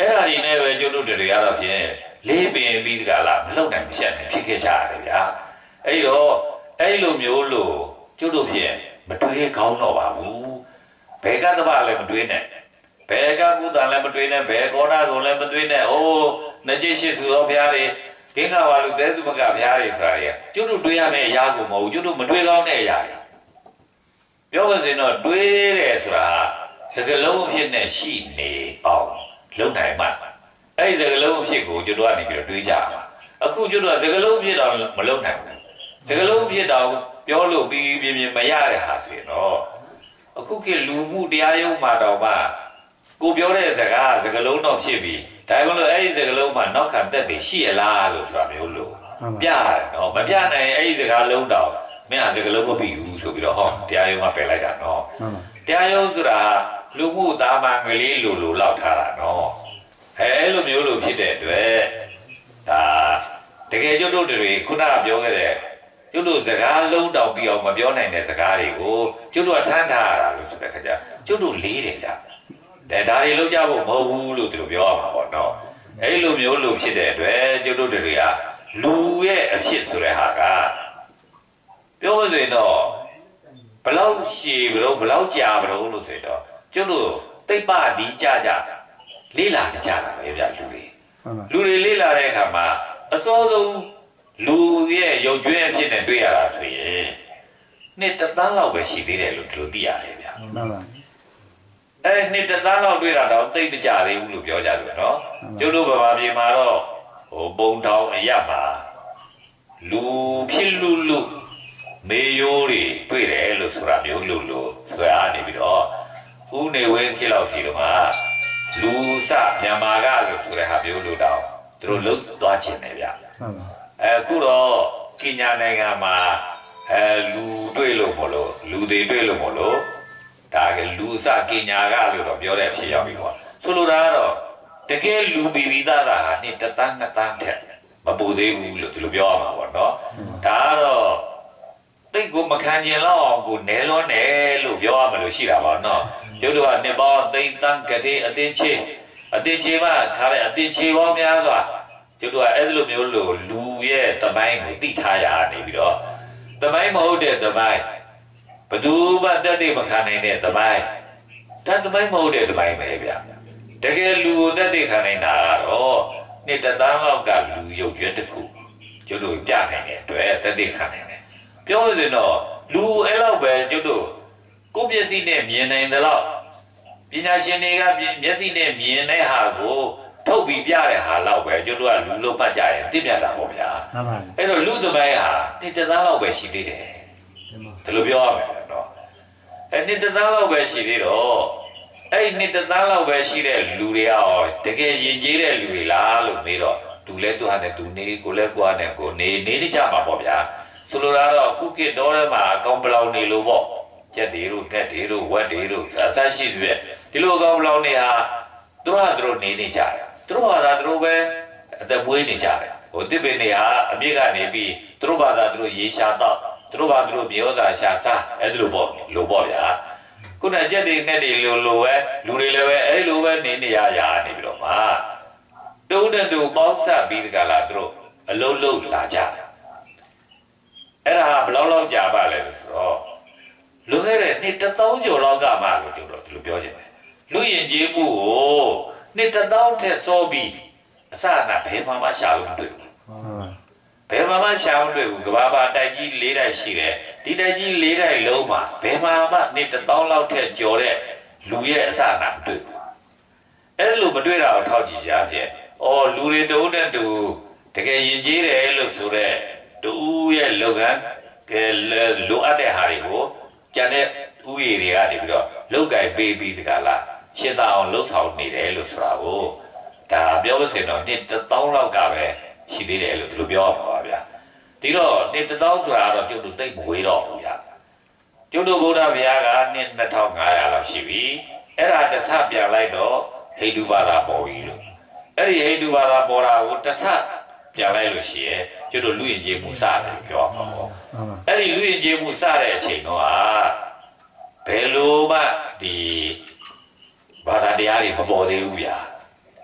အဲ့ဒါဒီနဲ့ပဲကျွတ်တို့တွေရတော့ဖြင့်လေးပင်ပြီးတကလားမလုံနိုင်မရှက်နိုင်ဖြစ်ခဲ့ကြရတယ်ဗျာအဲ့တော့အဲ့လိုမျိုးလို့ကျွတ်တို့ဖြင့်မတွေးကောင်းတော့ပါဘူးဘယ်ကတ္တဗလည်းမတွေးနဲ့ဘယ်ကကုသလည်းမတွေးနဲ့ဘယ်ကောနာကိုလည်းမတွေးနဲ့ဟိုးနှကြိရှိသူတော်ဘုရားတွေကင်းကပါလူတဲသူမကဘုရားတွေဆိုတာတွေကျွတ်တို့တွေးရမယ့်အရာကိုမဟုတ်ဘူးကျွတ်တို့မတွေးကောင်းတဲ့အရာတွေပြောပါစေတော့တွေးတယ်ဆိုတာစကလုံးအဖြစ်နဲ့ရှိနေအောင် လုံနိုင်မှအဲ့ဒီစကလုံးအဖြစ်ကိုကျွတ်တို့ကနေပြီးတော့တွေးကြရမှာအခုကျွတ်တို့ကစကလုံးအဖြစ်တော့မလုံနိုင်ဘူးစကလုံးအဖြစ်တော့ပြောလို့ပြီးပြင်းပြင်းမရတဲ့ဟာဆိုရင်တော့အခုခေတ်လူမှုတရားရုံးမှာတော့မှကိုပြောတဲ့စကားစကလုံးတော့ဖြစ်ပြီးဒါပေမဲ့လို့အဲ့ဒီစကလုံးမှာနောက်ခံတက်တွေရှိရလားလို့ဆိုတာမျိုးလို့ပြရတယ်နော်မပြနိုင်အဲ့ဒီစကားလုံးတော့မင်းကစကလုံးမပြီးဘူးဆိုပြီးတော့ဟောတရားရုံးကပယ်လိုက်တာနော်မှန်ပါတရားရုံးဆိုတာ လူမှုသားမန်ကလေးလိုလိုလောက်ထားတာနော်အဲအဲ့လိုမျိုးလိုဖြစ်တဲ့အတွက်ဒါတကယ်ကျွတ်တို့တွေခုနကပြောခဲ့တဲ့ကျွတ်တို့စကားလုံးတောင်ပြီးအောင်မပြောနိုင်တဲ့စကားတွေကိုကျွတ်တို့ကထမ်းထားရတာလို့ဆိုတဲ့ခါကျကျွတ်တို့လေးတယ်ဗျတဲ့ဒါတွေလောက်ကြဖို့မဟုတ်ဘူးလို့သူတို့ပြောရမှာပေါ့နော်အဲ့လိုမျိုးလိုဖြစ်တဲ့အတွက်ကျွတ်တို့တွေကလူရဲ့အဖြစ်ဆိုတဲ့ဟာကပြောလို့ဆိုရင်တော့ဘလောက်ရှည်ဘလို့ဘလောက်ကြာဘလို့လို့ဆိုတော့ ကျွတ်တို့တိတ်ပဒီကြကြလေးလာကြတာပဲဗျလူတွေမှန်ပါလူတွေလေးလာတဲ့အခါမှာအစောဆုံးလူရဲ့ရုပ်ကျွင်းအဖြစ်နဲ့တွေ့ရတာဆိုရင်နှစ်တစ်သားလောက်ပဲရှိသေးတယ်လို့ဒီလိုသိရတယ်ဗျမှန်ပါအဲနှစ်တစ်သားလောက်တွေ့တာတော့တိတ်မကြသေးဘူးလို့ပြောကြတယ်နော်ကျွတ်တို့ဗမာပြည်မှာတော့ဟိုပုံတောင်အရပါလူဖြစ်လူလူမေယိုးတွေတွေ့တယ်လို့ဆိုတာမျိုးလို့လို့ဆွဲအားနေပြီးတော့ ဦးနေဝင်းခေတ်လောက်စီတော့ကလူစမြန်မာကလို့ဆိုတဲ့ဟာမျိုးလို့တော့သူတို့လှုပ်သွားခြင်းတယ်ဗျမှန်ပါအဲအခုတော့ကင်ညာနိုင်ငံမှာအဲလူတွေ့လို့မလို့လူတွေတွေ့လို့မလို့ဒါကလူစကင်ညာကလို့တော့ပြောတဲ့အဖြစ်ရောက်ပြီပေါ့ဆိုလိုတာကတော့တကယ်လူဘီဘီသားသားဟာနှစ်တစ်တန်းနှစ်တန်းထက်မပူသေးဘူးလို့ဒီလိုပြောရမှာပေါ့နော်ဒါကတော့တိတ်ကိုမခံကျင်တော့အောင်ကိုနဲလွန်းတယ်လို့ပြောရမလို့ရှိတာပါနော် ကျုပ်တို့ကနှစ်ပေါင်းသိန်းတန်းကတိအတင်းချင်းအတင်းချင်းမှခါတဲ့အတင်းချင်းပေါင်းများစွာကျတို့ကအဲ့လိုမျိုးလို့လူရဲ့တမိုင်းကိုတိထားရနေပြီးတော့တမိုင်းမဟုတ်တဲ့တမိုင်းဘယ်သူမှတက်တဲ့မခံနိုင်တဲ့တမိုင်းတတ်တမိုင်းမဟုတ်တဲ့တမိုင်းပဲဗျတကယ်လူကိုတက်တဲ့ခံနိုင်တာကတော့နှစ်တစ်သားလောက်ကလူရုပ်ကျွမ်းတစ်ခုကျတို့ပြနိုင်တဲ့အတွက်တက်တဲ့ခံနိုင်တယ်ပြောလို့ဆိုရင်တော့လူအဲ့လောက်ပဲကျတို့ ကိုယ့်မျက်စိနဲ့မြင်နိုင်တယ်လို့ပညာရှင်တွေကမျက်စိနဲ့မြင်တဲ့ဟာကိုထုတ်ပြီးပြတဲ့ဟာလောက်ပဲကျွတ်တို့ကလူလုံးပတ်ကြရင်တင့်မြတ်တာပေါ့ဗျာမှန်ပါအဲ့တော့လူသမိုင်းဟာတစ်တသားလောက်ပဲရှိသေးတယ်ဒီမှာဒီလိုပြောရမယ်နော်အဲ့နှစ်တသားလောက်ပဲရှိသေးတော့အဲ့နှစ်တသားလောက်ပဲရှိတဲ့လူတွေရောတကယ်ရင်ကျေးတဲ့လူတွေလားလို့မေးတော့သူလဲသူဟာနဲ့သူနေကိုလဲကိုဟာနဲ့ကိုနေနေနေကြမှာပေါ့ဗျာဆိုလိုတာတော့ခုခေတ်တော့ထဲမှာအကောင်ပလောင်နေလို့ပေါ့ ကြက်တွေတို့ကက်တွေတို့ဝက်တွေတို့အဆက်ရှိတွေဒီလိုကောင်လောင်နေဟာသူတို့ဟာသူတို့နေနေကြတယ်သူတို့ဟာသာသူတို့ပဲအသက်မွေးနေကြတယ်ဟိုတစ်ပင်တွေဟာအပြစ်ကနေပြီးသူတို့ဘာသာသူတို့ရေရှာတော့သူတို့ဘာသူတို့ပြောတာရှာစားအဲ့ဒါလိုပေါ့လိုပေါ့ဗျာခုနကြက်တွေနဲ့တွေလိုလိုပဲလူတွေလည်းပဲအဲ့လိုပဲနေနေရရနေပြီးတော့မှတုံးတဲ့တူပေါင်းဆက်ပြီးတကလားသူတို့အလုံးလုံးလာကြတယ်အဲ့ဒါဘယ်လောက်လောက်ကြာပါလဲဆိုတော့ လွန်ခဲ့တဲ့နှစ်တစ်သောင်းကျော်လောက်ကမှလို့ကျွန်တော်ဒီလိုပြောချင်တယ်လူရင်ကျေးမှုကိုနှစ်တစ်သောင်းထက်စောပြီးအစအနဘယ်မှမရှာလို့မတွေ့ဘူးဟုတ်ပါဘယ်မှာမှရှာမတွေ့ဘူးကဘာပါတိုက်ကြီး၄တိုက်ရှိတယ်ဒီတိုက်ကြီး၄တိုက်လုံးမှာဘယ်မှာမှနေတစ်တောင်းလောက်ထက်ကျော်တဲ့လူရဲ့အစအနမတွေ့ဘူးအဲ့လိုမတွေ့တာကိုထောက်ကြည့်ကြဖြင့်အော်လူတွေတုံးတဲ့တူတကယ်ယဉ်ကျေးတယ်လို့ဆိုတော့တူရဲ့လုပ်ငန်းကဲလိုအပ်တဲ့ဟာတွေကို ကျန်တဲ့ဥယျာဉ်တွေကနေပြီးတော့လောက်ကင်ပေးပြီးတကလားရှင်းသာအောင်လှုပ်ဆောင်နေတယ်လို့ဆိုတာကိုဒါပြောလို့ဆိုရင်တော့နှစ်တစ်တောင်းလောက်ကပဲရှိသေးတယ်လို့ဒီလိုပြောရမှာပါဗျာဒီတော့နှစ်တစ်တောင်းဆိုတာကတော့ကျုပ်တို့တိတ်မဝေးတော့ဘူးဗျာကျုပ်တို့ဗုဒ္ဓဘုရားကနှစ်2500လောက်ရှိပြီအဲ့ဒါတစ်ဆပြန်လိုက်တော့ဟိန္ဒူဘာသာပေါ်ပြီလို့အဲ့ဒီဟိန္ဒူဘာသာပေါ်တာကိုတစ်ဆပြန်လိုက်လို့ရှိရင် ကျုပ်တို့လူရင်ကျေးမှုစတယ်လို့ပြောရမှာပေါ့ဟုတ်ပါအဲ့ဒီလူရင်ကျေးမှုစတဲ့အချိန်တော့ဟာဘယ်လိုမှဒီဘာသာတရားတွေမပေါ်သေးဘူးဗျာ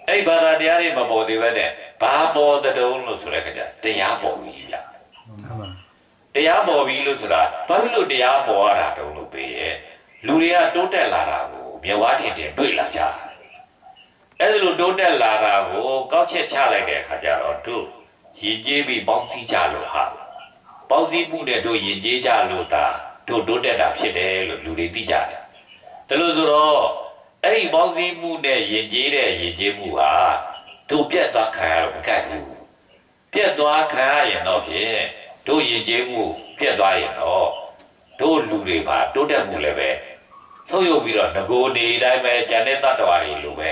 အဲ့ဒီဘာသာတရားတွေမပေါ်သေးဘဲနဲ့ဘာပေါ်တဲ့တုံးလို့ဆိုတဲ့ခါကျတရားပေါ်ပြီဗျာဟုတ်ပါတရားပေါ်ပြီလို့ဆိုတာဘာဖြစ်လို့တရားပေါ်ရတာတုံးလို့ပေးရဲ့လူတွေကတိုးတက်လာတာကိုမြဝထင်ထင်တွေ့လာကြတယ်အဲ့ဒီလိုတိုးတက်လာတာကိုကောက်ချက်ချလိုက်တဲ့အခါကျတော့တို့ ရည်ကြီးပြီးပေါင်းစည်းကြလို့ဟာပေါင်းစည်းမှုတဲ့တို့ယဉ်ကျေးကြလို့ဒါတို့တိုးတက်တာဖြစ်တယ်လို့လူတွေသိကြတယ်ဒါလို့ဆိုတော့အဲ့ဒီပေါင်းစည်းမှုနဲ့ယဉ်ကျေးတဲ့ယဉ်ကျေးမှုဟာတို့ပြတ်သွားခံရတော့မကြိုက်ဘူးပြတ်သွားခံရရင်တော့ဖြင့်တို့ယဉ်ကျေးမှုပြတ်သွားရင်တော့တို့လူတွေပါတိုးတက်မှုလည်းပဲဆုံးယုတ်ပြီးတော့ငโกနေတိုင်းပဲဂျန်တဲ့သတ္တဝါတွေလိုပဲ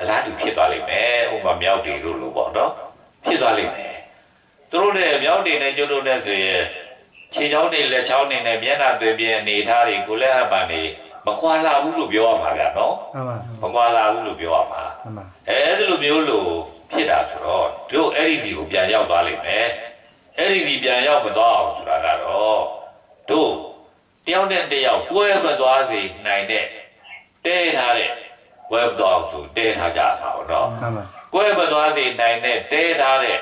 အလားတူဖြစ်သွားလိမ့်မယ်ဥပမာမြောက်တွေတို့လိုပေါ့နော်ဖြစ်သွားလိမ့်မယ် သူတို့နဲ့မြောက်တွေနဲ့ကျွတ်တို့နဲ့ဆိုရင်ခြေချောင်းတွေလက်ချောင်းတွေနဲ့မျက်နှာသွေးပြင်းအနေထားတွေကိုလက်ဟပ်ပန်တွေမကွာလာဘူးလို့ပြောရမှာဗျာနော်ဟုတ်ပါမကွာလာဘူးလို့ပြောရမှာဟုတ်ပါအဲဒီလိုမျိုးလို့ဖြစ်တာဆိုတော့တို့အဲ့ဒီစီကိုပြန်ရောက်သွားလိမ့်မယ်အဲ့ဒီစီပြန်ရောက်မသွားအောင်ဆိုတာကတော့တို့တယောက်နဲ့တယောက်တွဲမသွားစေနိုင်တဲ့တဲထားတဲ့ဝက်တော့ဆိုတဲထားကြတာပေါ့နော်ဟုတ်ပါကွဲမသွားစေနိုင်တဲ့တဲထားတဲ့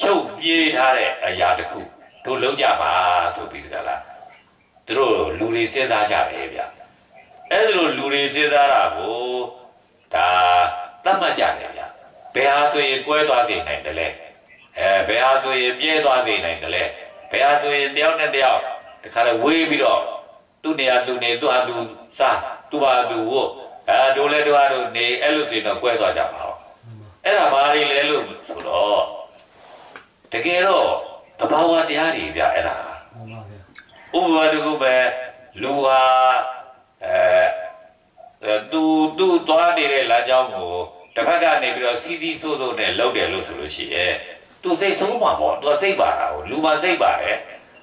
ချုပ်ပြေးထားတဲ့အရာတစ်ခုတို့လုံးကြပါဆိုပြီးတကလားသူတို့လူတွေစဉ်းစားကြတယ်ဗျအဲ့ဒီလိုလူတွေစဉ်းစားတာကိုဒါသတ်မှတ်ကြတယ်ဗျဘယ်ဟာဆိုရင်ကွဲသွားစေနိုင်တယ်လဲအဲဘယ်ဟာဆိုရင်ပြဲသွားစေနိုင်တယ်လဲဘယ်ဟာဆိုရင်တယောက်နဲ့တယောက်တခါလေဝေးပြီးတော့သူ့နေရာသူနေသူ့ဟာသူစားသူ့ဟာသူဝတ်အဲတို့လဲတို့ဟာတို့နေအဲ့လိုဆိုရင်တော့ကွဲသွားကြပါတော့အဲ့ဒါဘာတွေလဲလို့ဆိုတော့တက ယ်တော့တဘာဝတရားတွေဗျအဲ့ဒါဟုတ်ပါဗျာဥပမာတခုပဲလူဟာအဲသူသူသွားနေတဲ့လမ်းကြောင်းကိုတစ်ဖက်ကနေပြီးတော့စီးစီးဆိုးဆိုးနဲ့လောက်တယ်လို့ဆိုလို့ရှိရဲ့သူစိတ်ဆုံးမှာပေါ့သူစိတ်ပါတာကိုလူမှာစိတ်ပါတယ်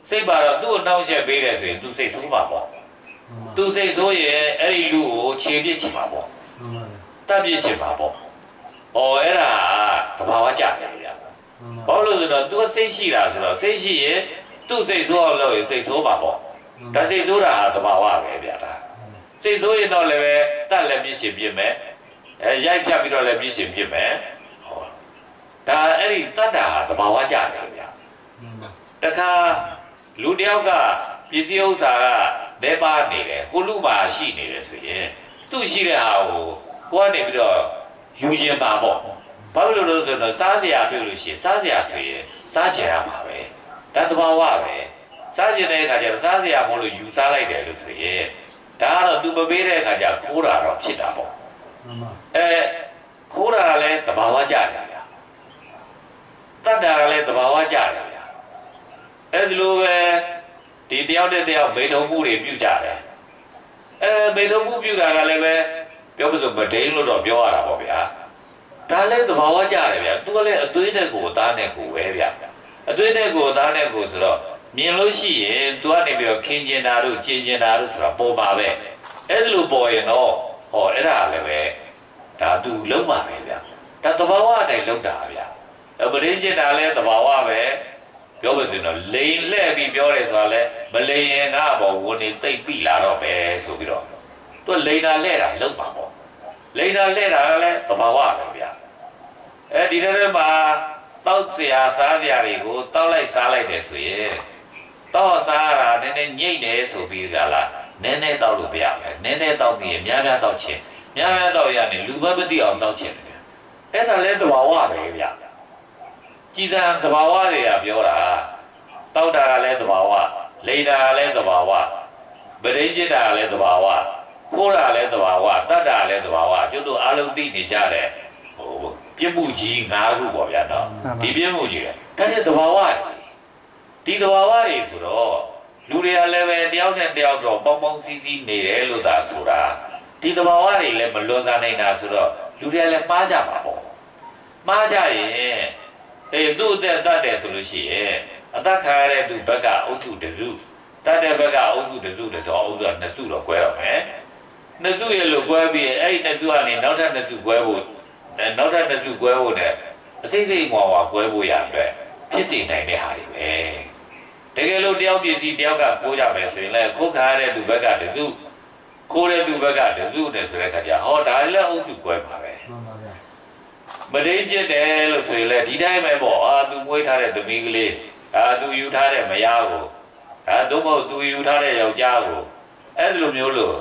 စိတ်ပါတော့သူ့ကိုနှောက်ယှက်ပေးတယ်ဆိုရင်သူစိတ်ဆုံးမှာပေါ့သူစိတ်ဆိုးရင်အဲ့ဒီလူကိုခြေပြစ်ချင်မှာပေါ့ဟုတ်ပါဗျာတပ်ပြစ်ချင်မှာပေါ့ဩအဲ့ဒါကတဘာဝကြတယ်ဗျာဟုတ်ပါ ဘာလို့လဲဆိုတော့ तू စိတ်ရှိတာဆိုတော့စိတ်ရှိရင်သူ့စိတ်ဆိုးအောင်လုပ်ရင်စိတ်ဆိုးပါပေါ့ဒါစိတ်ဆိုးတာဟာတဘာဝပဲဗျာဒါစိတ်ဆိုးရင်တော့လည်းပဲတတ်လည်းပြစ်ရှင်ပြစ်မယ်အဲရိုက်ဖြတ်ပြီးတော့လည်းပြစ်ရှင်ပြစ်မယ်ဟောဒါအဲ့ဒီတတ်တာဟာတဘာဝကြတယ်ဗျာတခါလူတယောက်ကပစ္စည်းဥစ္စာကနေပါနေတယ်ဟိုလူမှာရှိနေတယ်ဆိုရင်သူ့ရှိတဲ့ဟာကိုကိုကနေပြီးတော့ယူရင်ပါပေါ့ ဘာလို့လဲဆိုတော့စားစရာတွေ့လို့ရှိရင်စားစရာဆိုရင်စားချင်ရမှာပဲဒါတဘာဝပဲစားချင်တဲ့အခါကျတော့စားစရာမဟုတ်လို့ယူစားလိုက်တယ်လို့ဆိုရင်ဒါကတော့ तू မပေးတဲ့အခါကျခိုးတာတော့ဖြစ်တာပေါ့ဟုတ်ပါအဲခိုးတာကလည်းတဘာဝကြတယ်ဗျာတတ်တာကလည်းတဘာဝကြတယ်ဗျာအဲဒီလိုပဲဒီတယောက်တဲ့တယောက်မေထုံမှုတွေပြုကြတယ်အဲမေထုံမှုပြုတာကလည်းပဲပြောလို့ဆိုမဒိန်လို့တော့ပြောရတာပေါ့ဗျာ ဒါလည်းသဘာဝကြတယ်ဗျာသူကလည်းအသွေးနဲ့ကိုယ်အသားနဲ့ကိုယ်ပဲဗျာအသွေးနဲ့ကိုယ်အသားနဲ့ကိုယ်ဆိုတော့မမြင်လို့ရှိရင် तू ကနေပြီးတော့ခင်းကျင်တာတို့ကျင်ကျင်တာတို့ဆိုတာပေါ်ပါပဲအဲ့ဒါလိုပေါ်ရင်တော့ဟောအဲ့ဒါလည်းပဲဒါ तू လုံးပါပဲဗျာဒါသဘာဝအတိုင်းလုံးတာဗျာအပရင်းကျင်တာလည်းသဘာဝပဲပြောပါစေတော့လိန်လှဲ့ပြီးပြောတယ်ဆိုတာလဲမလိန်ရင်ငါဘောဝင်နေတိတ်ပြီလာတော့ပဲဆိုပြီးတော့သူလိန်တာလှဲ့တာလုံးပါပေါ့လိန်တာလှဲ့တာလည်းသဘာဝပဲဗျာ အဲဒီထဲမှာတောက်စရာစားစရာတွေကိုတောက်လိုက်စားလိုက်တယ်ဆိုရင်တောက်စားရတာနည်းနည်းညိတ်တယ်ဆိုပြီးကြလားနည်းနည်းတောက်လို့ပြရမယ်နည်းနည်းတောက်ပြီးများများတောက်ခြင်းများများတောက်ရရင်လူမမသိအောင်တောက်ခြင်းတယ်အဲ့ဒါလဲသဘာဝပဲဗျကြည်စံသဘာဝတွေကပြောတာတောက်တာကလည်းသဘာဝလိန်တာကလည်းသဘာဝပရိจิตတာကလည်းသဘာဝခိုးတာလည်းသဘာဝတတ်တာလည်းသဘာဝကျွတ်တို့အလုံးသိနေကြတယ်ဟို ပြစ်မှုကြီး၅ခုပေါ့ဗျာနော်ဒီပြစ်မှုကြီးတယ်ဒါနဲ့သဘာဝတွေဒီသဘာဝတွေဆိုတော့လူတွေကလည်းပဲတယောက်နဲ့တယောက်တော့ပေါင်းပေါင်းစည်းစည်းနေတယ်လို့သာဆိုတာဒီသဘာဝတွေလည်းမလွန်စားနိုင်တာဆိုတော့လူတွေကလည်းမှားကြပါပေါ့မှားကြရင်အေးသူ့အသက်တတ်တယ်ဆိုလို့ရှိရင်အသက်ခံရတဲ့သူဘက်ကအုပ်စုတစုတတ်တဲ့ဘက်ကအုပ်စုတစုတစုအုပ်စုကနှစ်စုတော့꿰တော့မယ်နှစ်စုရဲ့လို့꿰ပြီးအဲ့ဒီနှစ်စုကနေနောက်ထပ်နှစ်စု꿰ဖို့ အဲနောက်ထပ်တစ်စုကွဲဖို့နဲ့အစိမ့်စိမ့်ဝါဝါကွဲဖို့ရအတွက်ဖြစ်စေနိုင်တဲ့ဟာတွေပဲတကယ်လို့တယောက်ပစ္စည်းတယောက်ကခိုးရမယ်ဆိုရင်လည်းခိုးခါရတဲ့သူဘက်ကတစ်စုခိုးတဲ့သူဘက်ကတစ်စုနဲ့ဆိုတဲ့ခါကျဟောဒါလည်းအုပ်စုကွဲပါပဲမှန်ပါဗျာမတိကျတယ်လို့ဆိုရင်လည်းဒီတိုင်းပဲပေါ့အာသူမွေးထားတဲ့သမီးကလေးအာသူယူထားတဲ့မယားကိုအာသို့မဟုတ်သူယူထားတဲ့ယောက်ျားကိုအဲ့ဒီလိုမျိုးလို့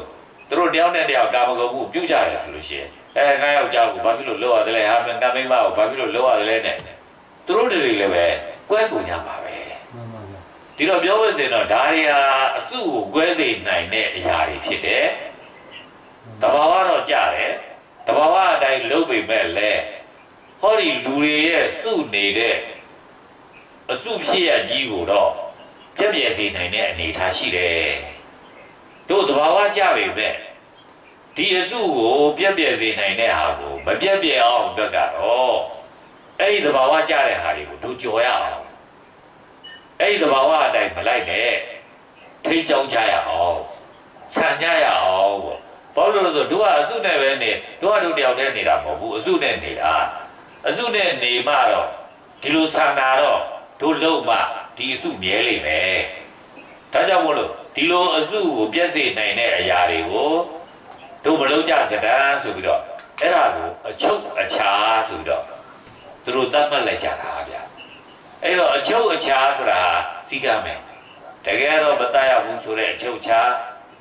သူတို့တယောက်နဲ့တယောက်ကာမဂုဏ်မှုပြုကြတယ်ဆိုလို့ရှိရင် အဲငါယောက်ျားကိုဘာဖြစ်လို့လောက်ရတယ်လဲဟာမင်းကမိန်းမကိုဘာဖြစ်လို့လောက်ရတယ်လဲနဲ့သူတို့တွေလည်းပဲကွဲကုန်ကြပါပဲမှန်ပါဗျာဒီတော့ပြောလို့ဆိုရင်တော့ဒါတွေဟာအစုကိုကွဲစေနိုင်တဲ့အရာတွေဖြစ်တယ်တဘာဝတော့ကြတယ်တဘာဝအတိုင်းလုပ်ပေမဲ့လည်းဟောဒီလူတွေရဲ့စုနေတဲ့အစုဖြစ်ရကြီးကိုတော့ပြက်ပြယ်စေနိုင်တဲ့အနေအထားရှိတယ်တို့တဘာဝကြပေမဲ့ ဒီအစုကိုပြက်ပြယ်စေနိုင်တဲ့ဟာကိုမပြက်ပြယ်အောင်အတွက်ကတော့အဲ့ဒီတဘာဝကြတဲ့ဟာတွေကိုတို့ကြော်ရအောင်အဲ့ဒီသဘာဝအတိုင်းမလိုက်နဲ့ထိကြောင်းကြရအောင်ဆန်ကြရအောင်ပေါ့ဘာလို့လဲဆိုတို့ကအစုနဲ့ပဲနေတို့ကတို့တယောက်တည်းနေတာမဟုတ်ဘူးအစုနဲ့နေတာအစုနဲ့နေမှတော့ဒီလိုဆန်တာတော့တို့လုံးမှဒီအစုမြဲလိမ့်မယ်ဒါကြောင့်မို့လို့ဒီလိုအစုကိုပြည့်စေနိုင်တဲ့အရာတွေကို တို့မလုံးကြစတန်းဆိုပြီးတော့အဲ့ဒါကိုအချုပ်အခြာဆိုပြီးတော့သူတို့သတ်မှတ်လိုက်ကြတာဗျာအဲ့တော့အချုပ်အခြာဆိုတာစီကမယ်တကယ်တော့မတတ်ရဘူးဆိုတဲ့အချုပ်အခြာ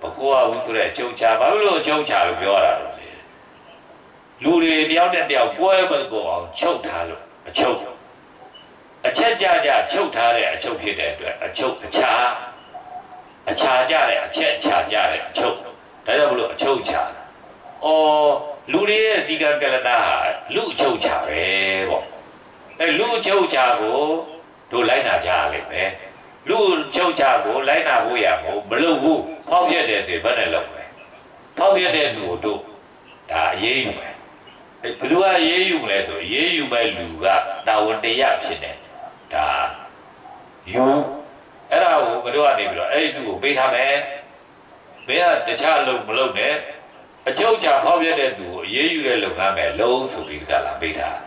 မကိုရဘူးဆိုတဲ့အချုပ်အခြာဘာလို့လို့အချုပ်အခြာလို့ပြောရတာလို့လဲလူတွေတယောက်နဲ့တယောက်ကွဲမကိုအောင်ချုပ်ထားလို့အချုပ်အချက်ကြကြချုပ်ထားတဲ့အချုပ်ဖြစ်တဲ့အတွက်အချုပ်အခြာအခြာကြတဲ့အချက်အခြာကြတဲ့အချုပ် ဒါကြောင့်မလို့အချုပ်အခြာအော်လူတွေရဲ့စီကံကလနာဟာလူအချုပ်အခြာပဲပေါ့အဲလူချုပ်ချာကိုတို့လိုက်နာကြရလိမ့်မယ်လူချုပ်ချာကိုလိုက်နာဖို့ရမို့မလုပ်ဘူးဖောက်ပြက်တယ်ဆိုဘယ်နဲ့လုပ်လဲဖောက်ပြက်တဲ့လူကိုတို့ဒါအရေးယူမယ်အဲဘယ်သူကအရေးယူမလဲဆိုအရေးယူမဲ့လူကတာဝန်တရားဖြစ်တယ်ဒါယူအဲ့ဒါကိုဘယ်တော့ကနေပြီးတော့အဲ့ဒီသူကိုပေးထားမယ် ဘယ်ကတခြားလုပ်မလုပ်နဲ့အချုပ်ချာဖောက်ပြက်တဲ့သူကိုအရေးယူတဲ့လုပ်ငန်းပဲလုံးဆိုပြီးကလာပေးထား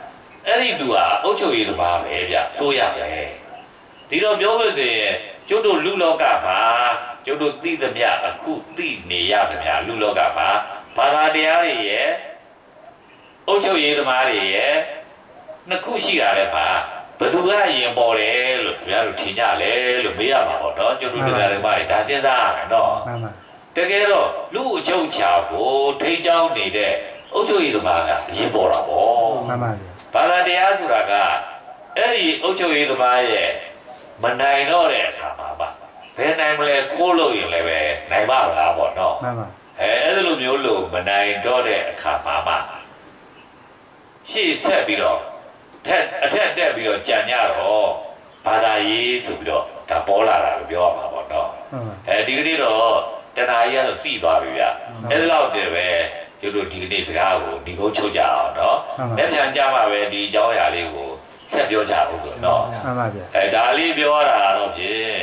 အဲ့ဒီသူဟာအုတ်ချုပ်ရေးသမားပဲဗျဆိုရပဲဒီတော့ပြောလို့ဆိုရင်ကျုပ်တို့လူလောကမှာကျုပ်တို့သိသမျှအခုသိနေရသမျှလူလောကမှာဘာသာတရားတွေရဲ့အုတ်ချုပ်ရေးသမားတွေရဲ့နှစ်ခုရှိတာလည်းပါဘသူကရင်ပေါ်တယ်လို့ခင်ဗျားတို့ထင်ကြလဲလို့မေးရမှာပေါ့နော်ကျုပ်တို့တရားတွေပါဒါစဉ်းစားရမယ်နော်မှန်ပါ တကယ်တော့လူအချုပ်ချာကိုထိန်းချောင်းနေတဲ့အုတ်ချုပ်ရေးသမားကရင်ပေါ်တာပေါ့မှန်ပါဗျာဘာသာတရားဆိုတာကအဲ့ဒီအုတ်ချုပ်ရေးသမားရဲ့မနိုင်တော့တဲ့အခါမှာပါဘယ်နိုင်မလဲခိုးလို့ရင်လည်းပဲနိုင်ပါမလားပေါ့နော်မှန်ပါအဲအဲ့ဒီလိုမျိုးလို့မနိုင်တော့တဲ့အခါမှာမှရှေ့ဆက်ပြီးတော့ထက်အထက်တက်ပြီးတော့ကြံကြတော့ဘာသာရေးဆိုပြီးတော့ဒါပေါ်လာတာလို့ပြောရမှာပေါ့နော်မှန်ပါအဲဒီကနေ့တော့ တဏှာကြီးကတော့စီသွားပြီဗျအဲ့ဒီလောက်တည်းပဲကျတို့ဒီကနေ့စကားကိုဒီကုန်းချုပ်ကြအောင်နော်မှန်ပါလက်ပြန်ကြမှာပဲဒီအကြောင်းအရာလေးကိုဆက်ပြောကြဖို့ဆိုတော့မှန်ပါဗျာအဲဒါလေးပြောရတာတော့ဖြင့်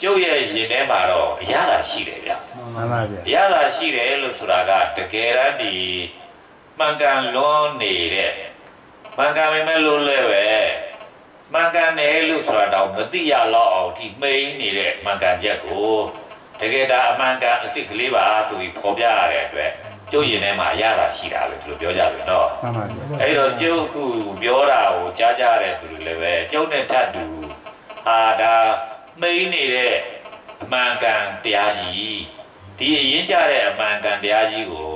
ကျုပ်ရဲ့ရင်ထဲမှာတော့အရသာရှိတယ်ဗျမှန်ပါဗျာအရသာရှိတယ်လို့ဆိုတာကတကယ်တမ်းဒီမှန်ကန်လွန်နေတဲ့မှန်ကန်ပေမဲ့လို့လည်းပဲမှန်ကန်တယ်လို့ဆိုတာတော့မသိရတော့အောင်ဒီမိန်နေတဲ့မှန်ကန်ချက်ကို တကယ်ဒါအမှန်ကန်အစ်စ်ကလေးပါဆိုပြီးပေါ်ပြရတဲ့အတွက်ကျုပ်ရင်ထဲမှာအရသာရှိတာလို့ဒီလိုပြောကြပြီနော်မှန်ပါဗျာအဲ့တော့ကျုပ်ခုပြောတာကိုကြားကြတဲ့သူတွေလည်းပဲကျုပ်နဲ့ထပ်တူအာဒါမိန်နေတဲ့အမှန်ကန်တရားကြီးဒီအရင်ကြတဲ့အမှန်ကန်တရားကြီးကို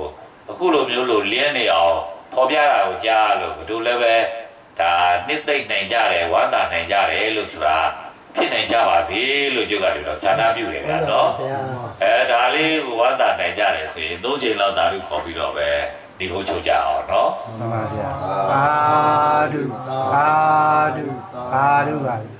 အခုလိုမျိုးလို့လင်းနေအောင်ဖော်ပြတာကိုကြားလို့ဘယ်သူလည်းပဲဒါနှစ်သိမ့်နိုင်ကြတယ်ဝမ်းသာနိုင်ကြတယ်လို့ဆိုတာ ဖြစ်နိုင်ကြပါစေလို့ကျုပ်ကပြောတော့ဇာတာပြုတယ်ဗျာနော်ဗျာအဲဒါလေးကိုဝမ်းသာနိုင်ကြတယ်ဆိုရင်သုံးချိန်လောက်ဓာတုခေါ်ပြီးတော့ပဲဒီကိုချုပ်ကြအောင်နော်မှန်ပါဗျာအာဒုအာဒုအာဒုပါ